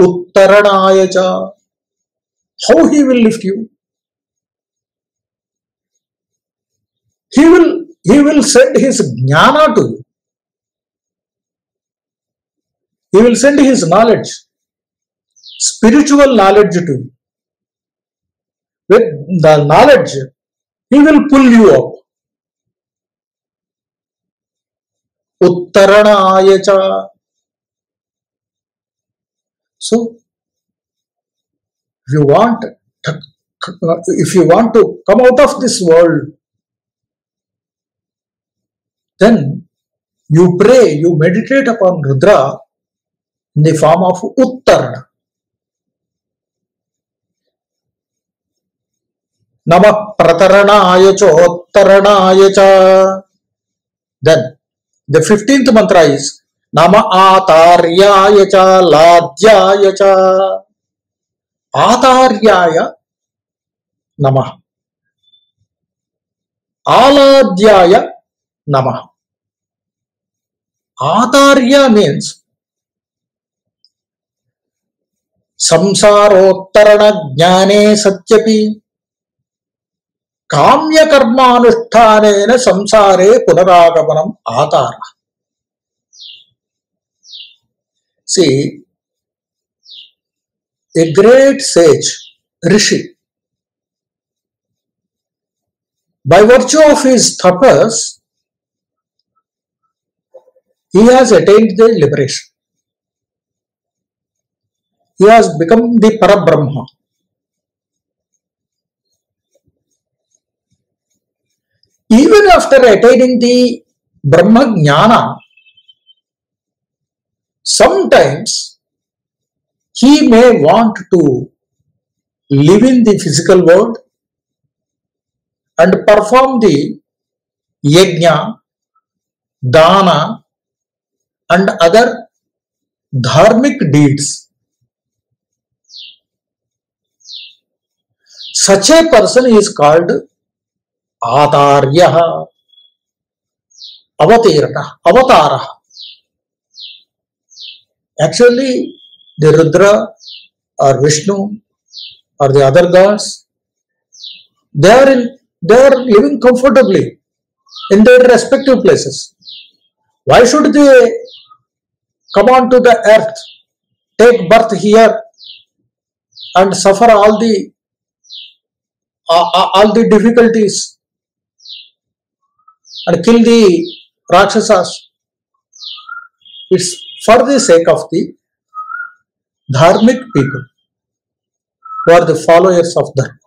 Uttaranaya. How he will lift you? He will he will send his jnana to you. He will send his knowledge, spiritual knowledge to you. With the knowledge, he will pull you up. Uttaranaaya cha. So, you want, if you want to come out of this world, then you pray, you meditate upon Rudra in the form of Uttarana. नमः प्रतरणाय चोत्तरणाय च then the 15th mantra is nama ataryaya cha ladyaya cha ataryaya namah aladyaya namah atarya means संसारोत्तरण ज्ञाने सत्यपि काम्यकर्मानुष्ठानेन संसारे पुनरागमनम् आतारः See, a great sage, Rishi, by virtue of his tapas, he has attained the liberation. He has become the Parabrahma. even after attaining the Brahma Jnana, sometimes he may want to live in the physical world and perform the yajna, dana, and other dharmic deeds such a person is called आतार्य अवतीर्ण अवतार actually the Rudra और विष्णु और the other gods they are in they are living comfortably in their respective places why should they come on to the earth take birth here and suffer all the uh, uh, all the difficulties and kill the Rakshasas. It's for the sake of the dharmic people who are the followers of Dharma.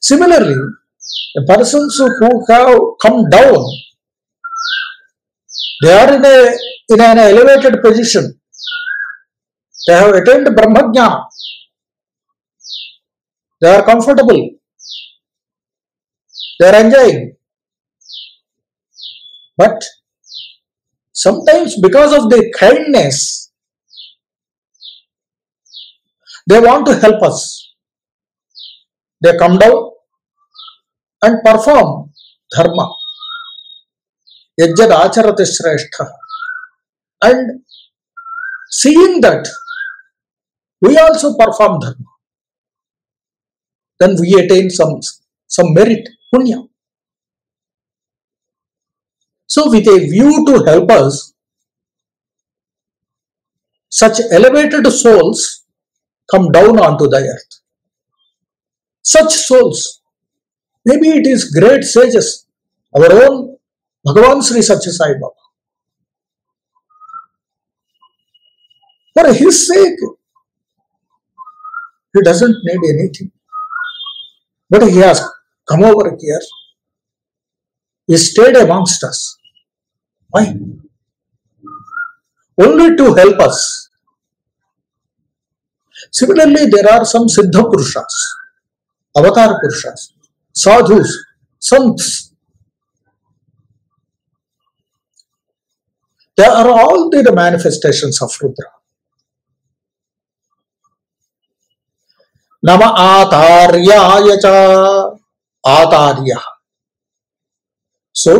Similarly, the persons who have come down, they are in, a, in an elevated position. They have attained Brahmajnana. They are comfortable. They are enjoying. But sometimes because of their kindness, they want to help us. They come down and perform dharma. Acharati shrestha. And seeing that we also perform dharma, then we attain some, some merit, punya. So, with a view to help us, such elevated souls come down onto the earth. Such souls, maybe it is great sages, our own भगवान श्री सत्य साई बाबा। पर हिस्से doesn't need anything but he come over here he stayed amongst us why only to help us similarly there are some siddha पुरुषास अवतार पुरुषास साधु संत्स They are all the manifestations of Rudra. नम आतार्याय च आतार्य so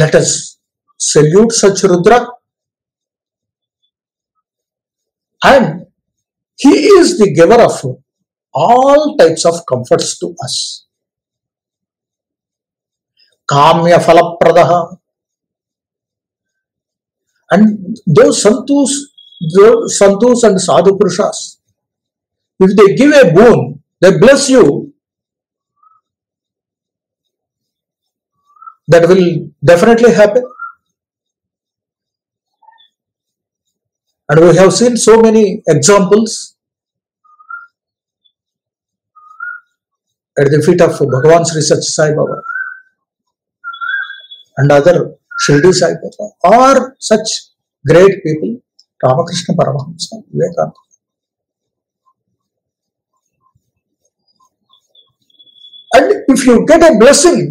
let us salute such rudra and he is the giver of all types of comforts to us kamya phalapradaha and those santus the santus and sadhu purushas. If they give a boon, they bless you. that will definitely happen. And we have seen so many examples at the feet of Bhagavan Sri Sathya Sai Baba and other Shirdi Sai Baba और such great people Ramakrishna Paramhansa, Vivekananda. And if you get a blessing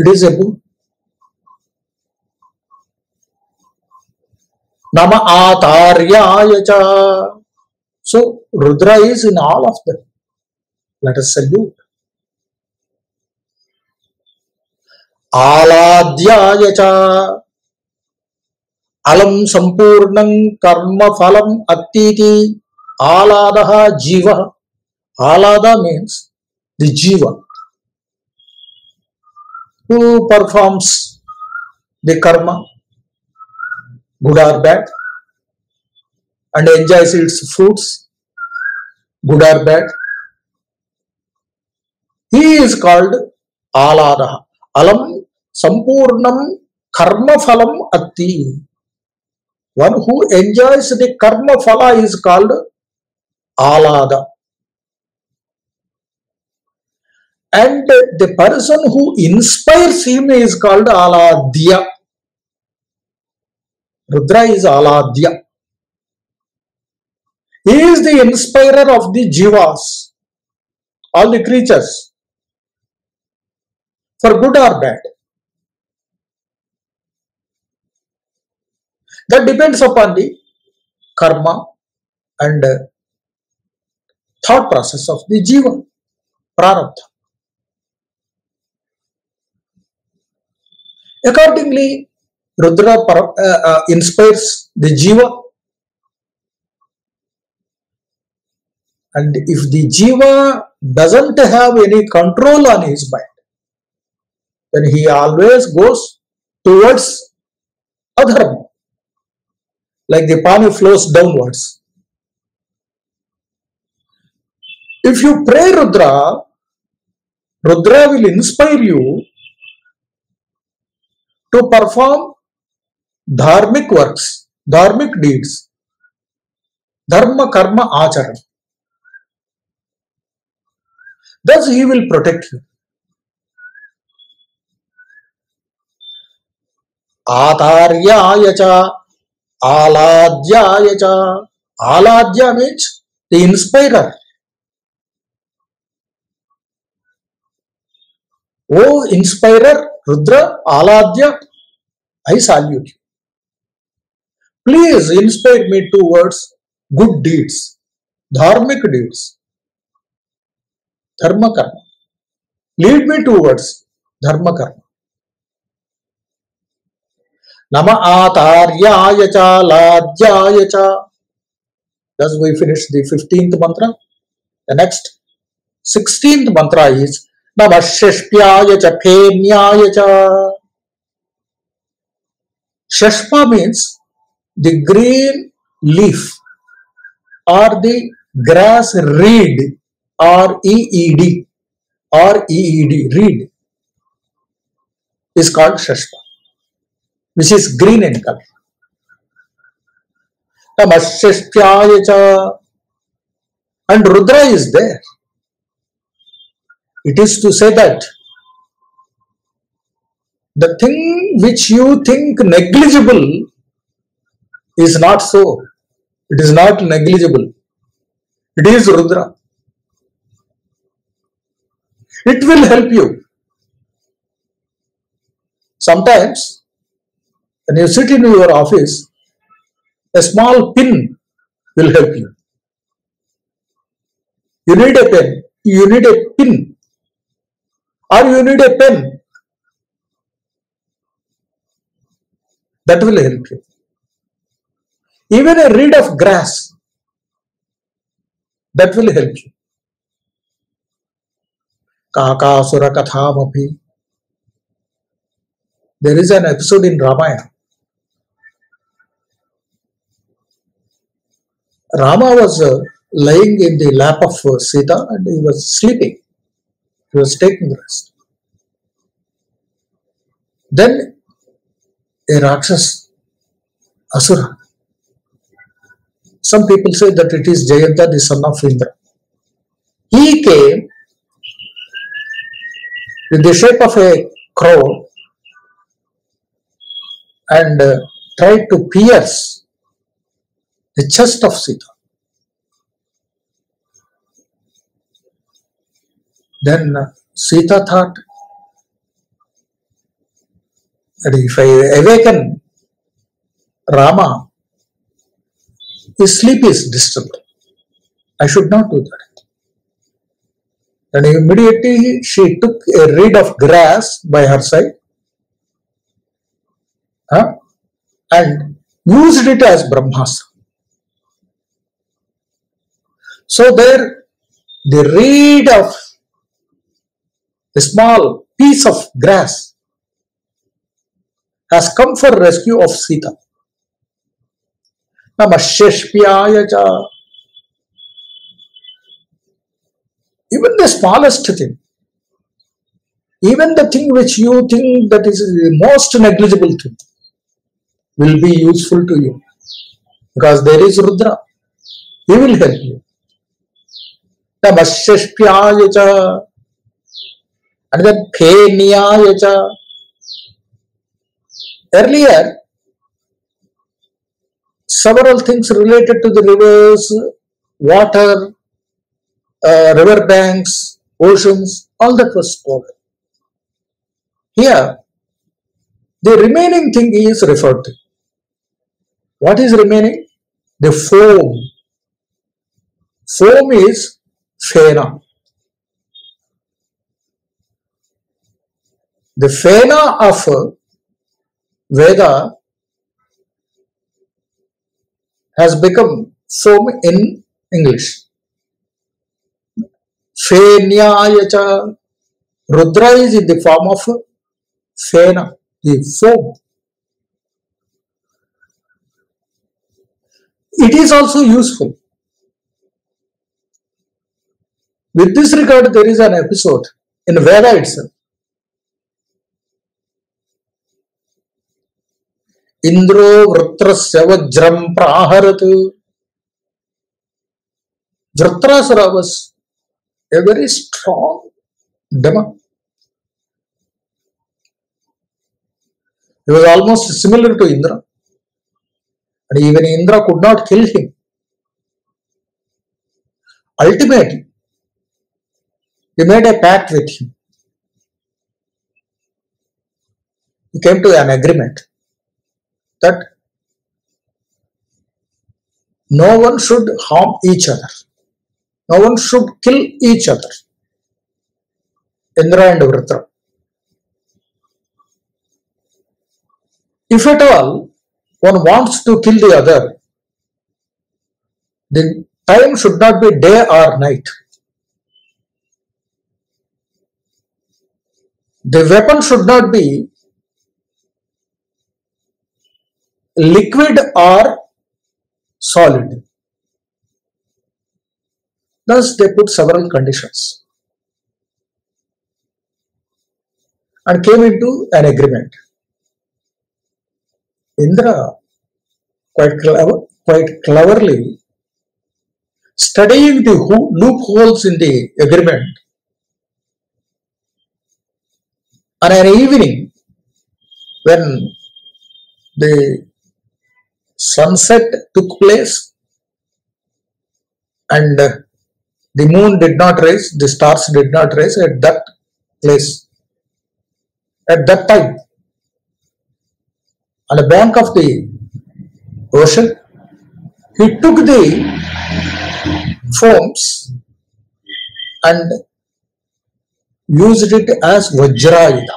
it is a book नम आतार्याय च। So Rudra is in all of the let us salute Aladhyaya cha. Alam sampurnam karma phalam attiti aladaha jiva. Alada means the jiva who performs the karma, good or bad, and enjoys its fruits, good or bad. He is called Aladaha. Alam Sampurnam Karma Phalam Atti. One who enjoys the karma phala is called Alada. And the person who inspires him is called Aladya. Rudra is Aladya. He is the inspirer of the jivas, all the creatures, for good or bad. That depends upon the karma and thought process of the jiva, prarabdha. Accordingly, Rudra uh, uh, inspires the jiva. And if the jiva doesn't have any control on his mind, then he always goes towards adharma. Like the pani flows downwards. If you pray Rudra, Rudra will inspire you to perform dharmic works, dharmic deeds, dharma karma acharan. Thus he will protect you. Cha, आलाद्या ओ inspirer Rudra आलाद्य I salute you please inspire me to words good deeds धार्मिक deeds dharma karma lead me two words धर्म कर्म Nama ataryaya cha ladhyaya cha. Thus we finish the 15th mantra. The next 16th mantra is Nama shashpyaya cha phenyaya cha. Shashpa means the green leaf or the grass reed or EED or EED reed is called Shashpa which is green in color. Tamashishtyaya cha and Rudra is there. It is to say that the thing which you think negligible is not so. It is not negligible. It is Rudra. It will help you. Sometimes, when you sit in your office, a small pin will help you. You need a pen, you need a pin, or you need a pen. That will help you. Even a reed of grass, that will help you. Kakasura Kathamapi. There is an episode in Ramayana. Rama was uh, lying in the lap of uh, Sita and he was sleeping. He was taking rest. Then a Rakshas, Asura. Some people say that it is Jayanta, the son of Indra. He came in the shape of a crow and uh, tried to pierce the chest of Sita. Then uh, Sita thought that if I awaken Rama, his sleep is disturbed. I should not do that. And immediately she took a reed of grass by her side huh, and used it as Brahmastra. So there, the reed of a small piece of grass has come for rescue of Sita. Even the smallest thing, even the thing which you think that is the most negligible thing, will be useful to you because there is Rudra. He will help you. Namasheshpyaya cha. And then Pheniyaya cha. Earlier, several things related to the rivers, water, uh, river banks, oceans, all that was spoken. Here, the remaining thing is referred to. What is remaining? The foam. Foam is Fena. The Fena of uh, Veda has become foam in English. Fenyayacha. Rudra is in the form of Fena, the foam. It is also useful. With this regard, there is an episode in Veda itself. इंद्रो वृत्रस्य Vajram प्राहरत Vritrasura was a very strong demon. He was almost similar to Indra. And even Indra could not kill him. Ultimately, he made a pact with him. He came to an agreement that no one should harm each other. No one should kill each other. Indra and Vritra. If at all one wants to kill the other, the time should not be day or night. The weapon should not be liquid or solid. Thus, they put several conditions and came into an agreement. Indra, quite clever, quite cleverly, studying the loopholes in the agreement, on an evening when the sunset took place and the moon did not rise, the stars did not rise at that place. At that time, on the bank of the ocean, he took the foams and used it as Vajrayudha.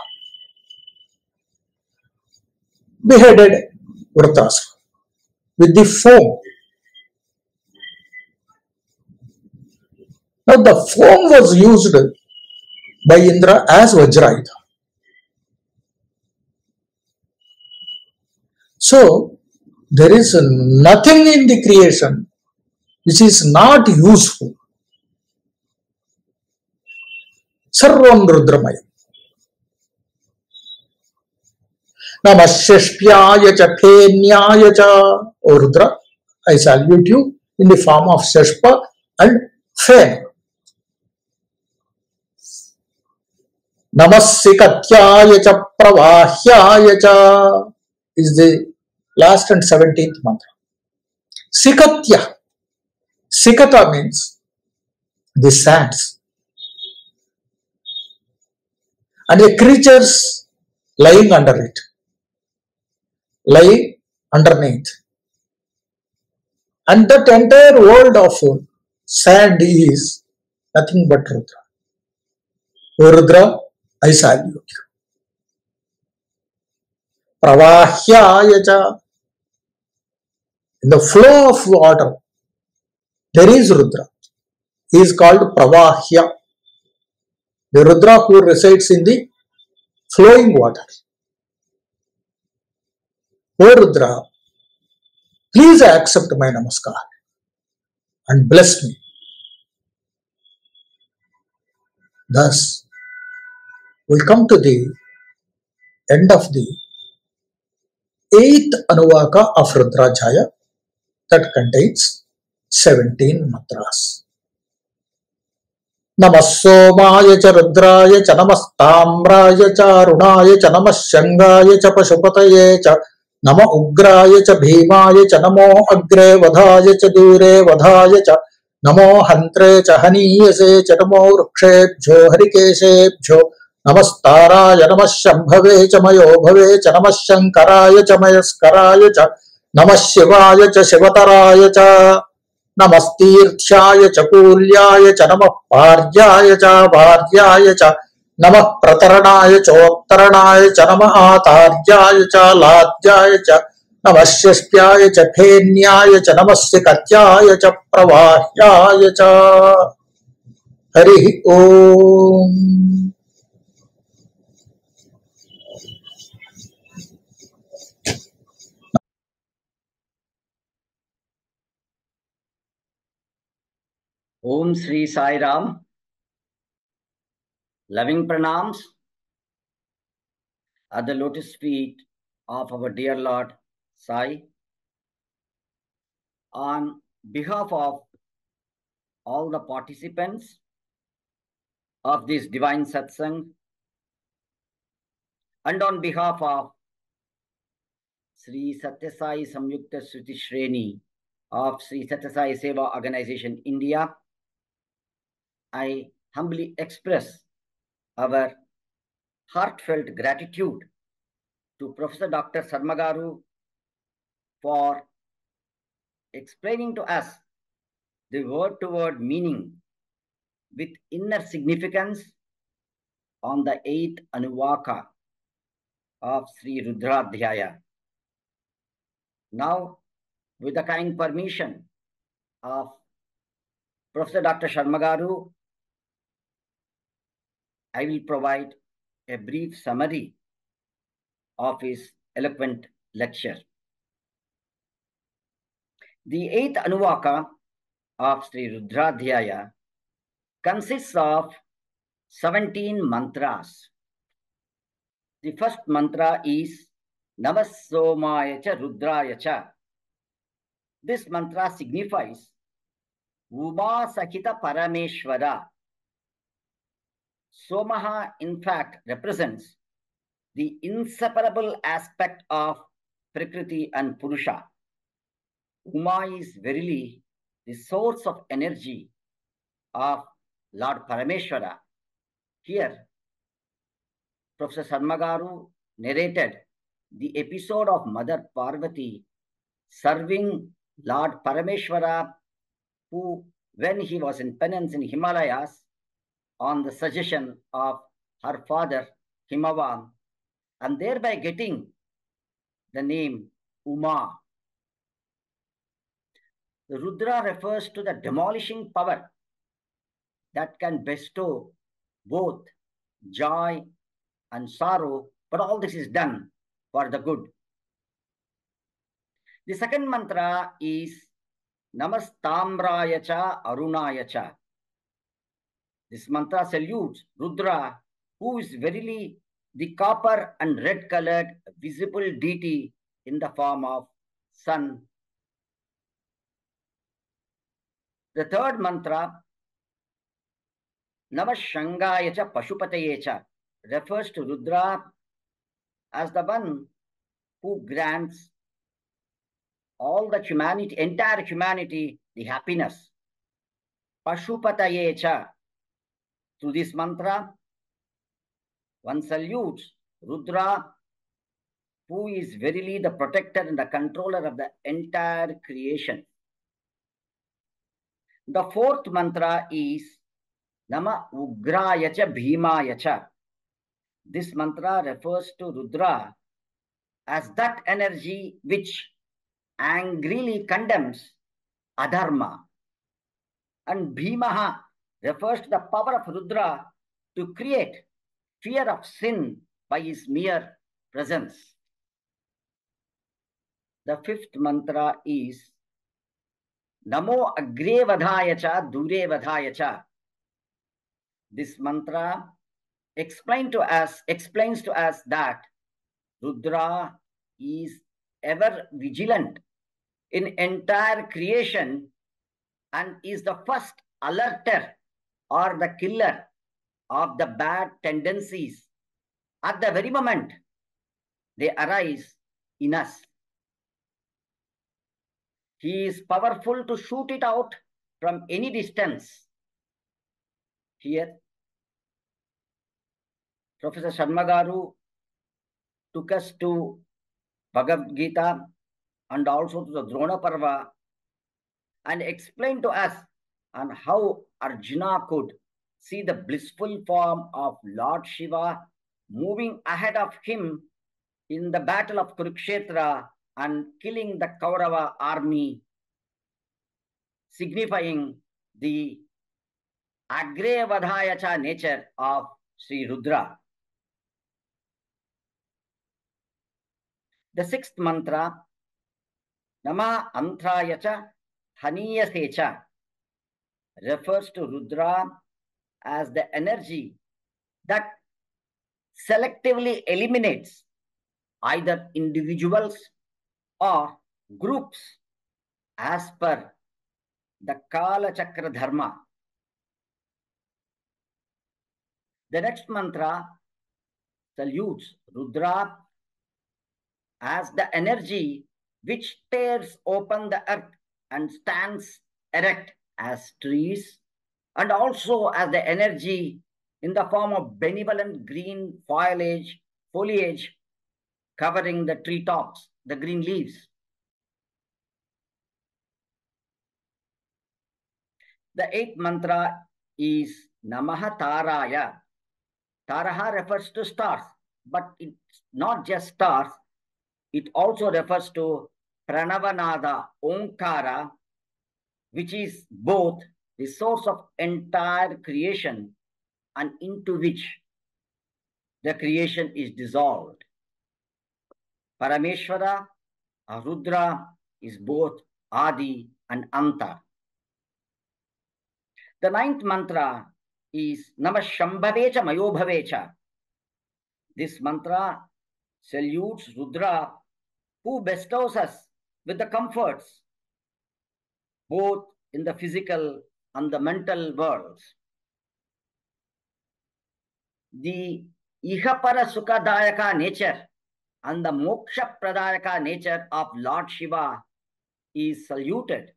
Beheaded Vritrasura with the foam. Now the foam was used by Indra as Vajrayudha. So there is nothing in the creation which is not useful. Sarvam Rudramayam. Namashashpyaya cha Phenyaya cha. O Rudra, I salute you in the form of Shashpa and Fen. Namassikatyaya cha Pravahyaya cha is the last and 17th mantra. Sikatya. Sikata means the sands. And the creatures lying under it. Lie underneath. And that entire world of sand is nothing but Rudra. Rudra, I salute you. Pravahyaya cha. In the flow of water, there is Rudra. He is called Pravahya. The Rudra who resides in the flowing water. O Rudra, please accept my namaskar and bless me. Thus, we come to the end of the eighth Anuvaka of Rudradhyaya that contains 17 mantras. नमः सोमाय च रुद्राय च नमस्ताम्राय च अरुणाय च नमः शङ्गाय च पशुपतये च नम उग्राय च च नमो अग्रे वधाय च दूरे वधाय च नमो हन्त्रे च हनीयसे च नमो वृक्षेभ्यो हरिकेशेभ्यो नमस्ताराय नमः शम्भवे च मयो भवे च नमः शङ्कराय च मयस्कराय च नमः शिवाय च शिवतराय च नमस्तीर्थ्याय च कूल्याय च नमः पार्याय च भार्याय च नमः प्रतरणाय चोत्तरणाय च नमः आतार्याय च लाद्याय च नमः षष्ट्याय च फेन्याय च नमः सिकत्याय च प्रवाह्याय च। हरिः ओम्। Om Sri Sai Ram. Loving pranams at the lotus feet of our dear Lord Sai. On behalf of all the participants of this divine satsang, and on behalf of Sri Sathya Sai Samyukta Sruti Shreni of Sri Sathya Sai Seva Organization India, I humbly express our heartfelt gratitude to Professor Dr. Sarmagaru for explaining to us the word to word meaning with inner significance on the eighth Anuvaka of Sri Rudradhyaya. Now, with the kind permission of Professor Dr. Sarmagaru, I will provide a brief summary of his eloquent lecture. The eighth Anuvaka of Sri Rudradhyaya consists of 17 mantras. The first mantra is Namassomaya cha Rudraya cha. This mantra signifies Uma Sakita Parameshwara. Somaha, in fact, represents the inseparable aspect of Prakriti and Purusha. Uma is verily the source of energy of Lord Parameshwara. Here, Professor Sarmagaru narrated the episode of Mother Parvati serving Lord Parameshwara, who, when he was in penance in Himalayas, on the suggestion of her father Himavan, and thereby getting the name Uma. Rudra refers to the demolishing power that can bestow both joy and sorrow, but all this is done for the good. The second mantra is Namastambraya cha Arunaya cha. This mantra salutes Rudra, who is verily the copper and red colored visible deity in the form of sun. The third mantra, Navashangaya cha Pashupataye cha, refers to Rudra as the one who grants all the humanity, entire humanity, the happiness. Pashupataye cha. Through this mantra, one salutes Rudra, who is verily the protector and the controller of the entire creation. The fourth mantra is Nama Ugraya cha Bhimaya cha. This mantra refers to Rudra as that energy which angrily condemns adharma. And Bhimaha refers to the power of Rudra to create fear of sin by his mere presence. The fifth mantra is Namo Agre Vadhaya cha Dure Vadhaya cha. This mantra to us, explains to us that Rudra is ever vigilant in entire creation and is the first alerter or the killer of the bad tendencies at the very moment they arise in us. He is powerful to shoot it out from any distance. Here, Professor Sarmagaru took us to Bhagavad Gita and also to the Drona Parva and explained to us and how Arjuna could see the blissful form of Lord Shiva moving ahead of him in the battle of Kurukshetra and killing the Kaurava army, signifying the Agre Vadhayacha nature of Sri Rudra. The sixth mantra, Nama Antrayacha Haniyasecha, refers to Rudra as the energy that selectively eliminates either individuals or groups as per the Kala Chakra Dharma. The next mantra salutes Rudra as the energy which tears open the earth and stands erect as trees, and also as the energy in the form of benevolent green foliage, foliage covering the treetops, the green leaves. The eighth mantra is Namaha Taraya. Taraha refers to stars, but it's not just stars, it also refers to Pranavanada, Omkara, which is both the source of entire creation and into which the creation is dissolved. Parameshwara, Rudra is both Adi and Anta. The ninth mantra is Namashambhavecha Mayobhavecha. This mantra salutes Rudra who bestows us with the comforts both in the physical and the mental worlds. The Ihapara Sukadayaka nature and the Moksha Pradayaka nature of Lord Shiva is saluted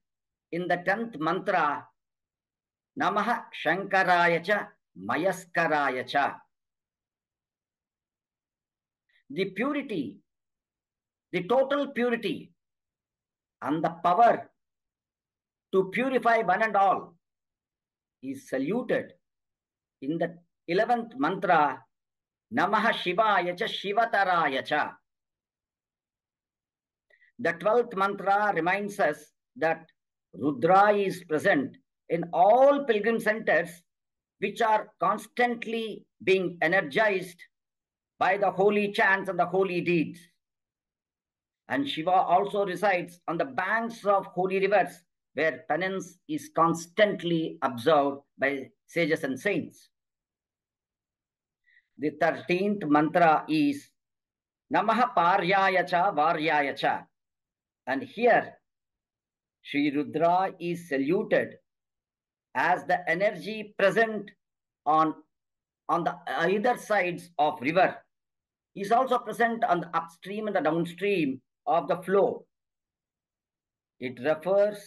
in the 10th mantra Namaha Shankarayacha Mayaskarayacha. The purity, the total purity and the power to purify one and all is saluted in the 11th mantra Namaha Shivaya cha Shivataraya cha. The 12th mantra reminds us that Rudra is present in all pilgrim centers which are constantly being energized by the holy chants and the holy deeds. And Shiva also resides on the banks of holy rivers where penance is constantly observed by sages and saints. The 13th mantra is Namaha Paryaya cha Varyaya. And here, Sri Rudra is saluted as the energy present on, on the either sides of river. Is also present on the upstream and the downstream of the flow. It refers,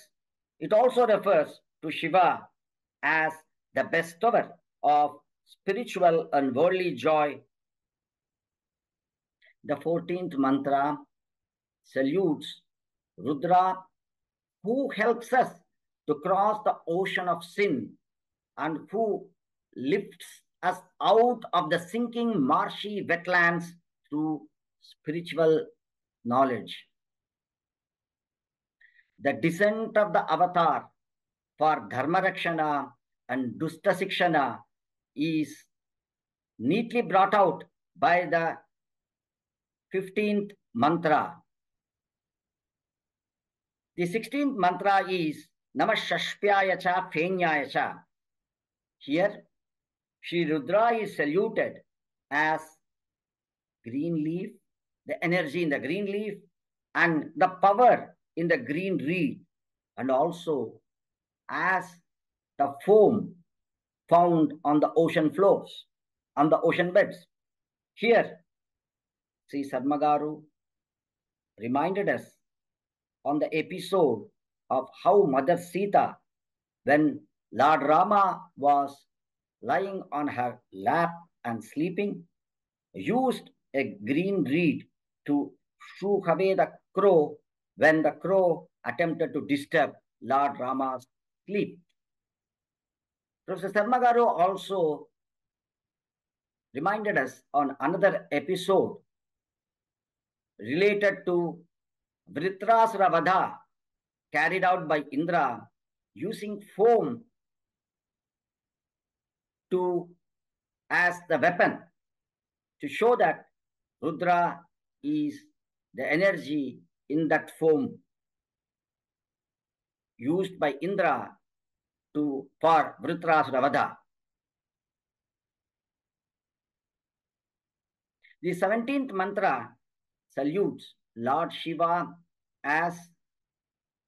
it also refers to Shiva as the bestower of spiritual and worldly joy. The 14th mantra salutes Rudra, who helps us to cross the ocean of sin and who lifts us out of the sinking marshy wetlands through spiritual knowledge. The descent of the avatar for Dharma Rakshana and Dusta Sikshana is neatly brought out by the 15th mantra. The 16th mantra is Namashashpyaya cha Fenyaya cha. Here, Sri Rudra is saluted as green leaf, the energy in the green leaf, and the power in the green reed, and also as the foam found on the ocean floors, on the ocean beds. Here, Sri Sarmagaru reminded us on the episode of how Mother Sita, when Lord Rama was lying on her lap and sleeping, used a green reed to shoo away the crow when the crow attempted to disturb Lord Rama's sleep. Professor Sarmagaru also reminded us on another episode related to Vritrasura Vadha carried out by Indra using foam to as the weapon to show that Rudra is the energy in that form used by Indra to for Vritrasura Vadha. The 17th mantra salutes Lord Shiva as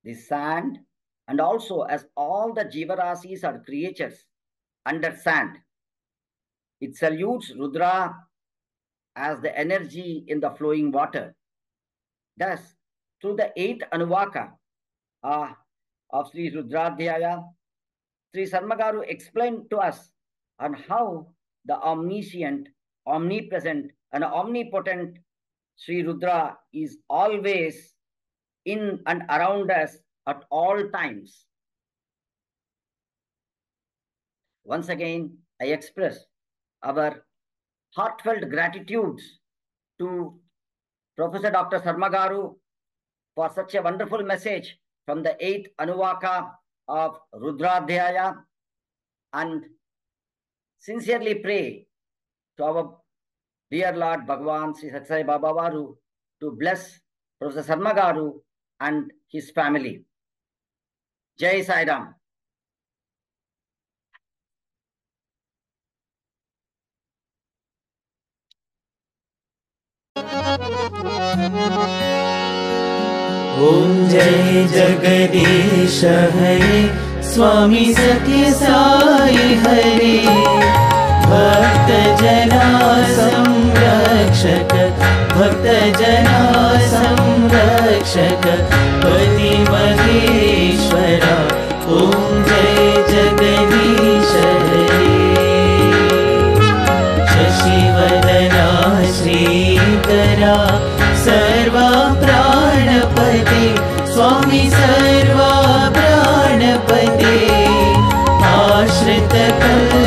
the sand and also as all the Jivarasis are creatures under sand. It salutes Rudra as the energy in the flowing water. Thus, through the eighth Anuvaka uh, of Sri Rudradhyaya, Sri Sarmagaru explained to us on how the omniscient, omnipresent, and omnipotent Sri Rudra is always in and around us at all times. Once again, I express our heartfelt gratitude to Professor Dr. Sarmagaru for such a wonderful message from the eighth Anuvaka of Rudradhyaya and sincerely pray to our dear Lord Bhagavan Sri Satsai Baba Varu to bless Professor Sarmagaru and his family. Jai Sai Ram. ॐ जय जगदीश हरे स्वामी सत्य साई हरे। भक्त जना संरक्षक भक्त जना संरक्षक महेश्वरा ॐ आश्रित कल्पलतिका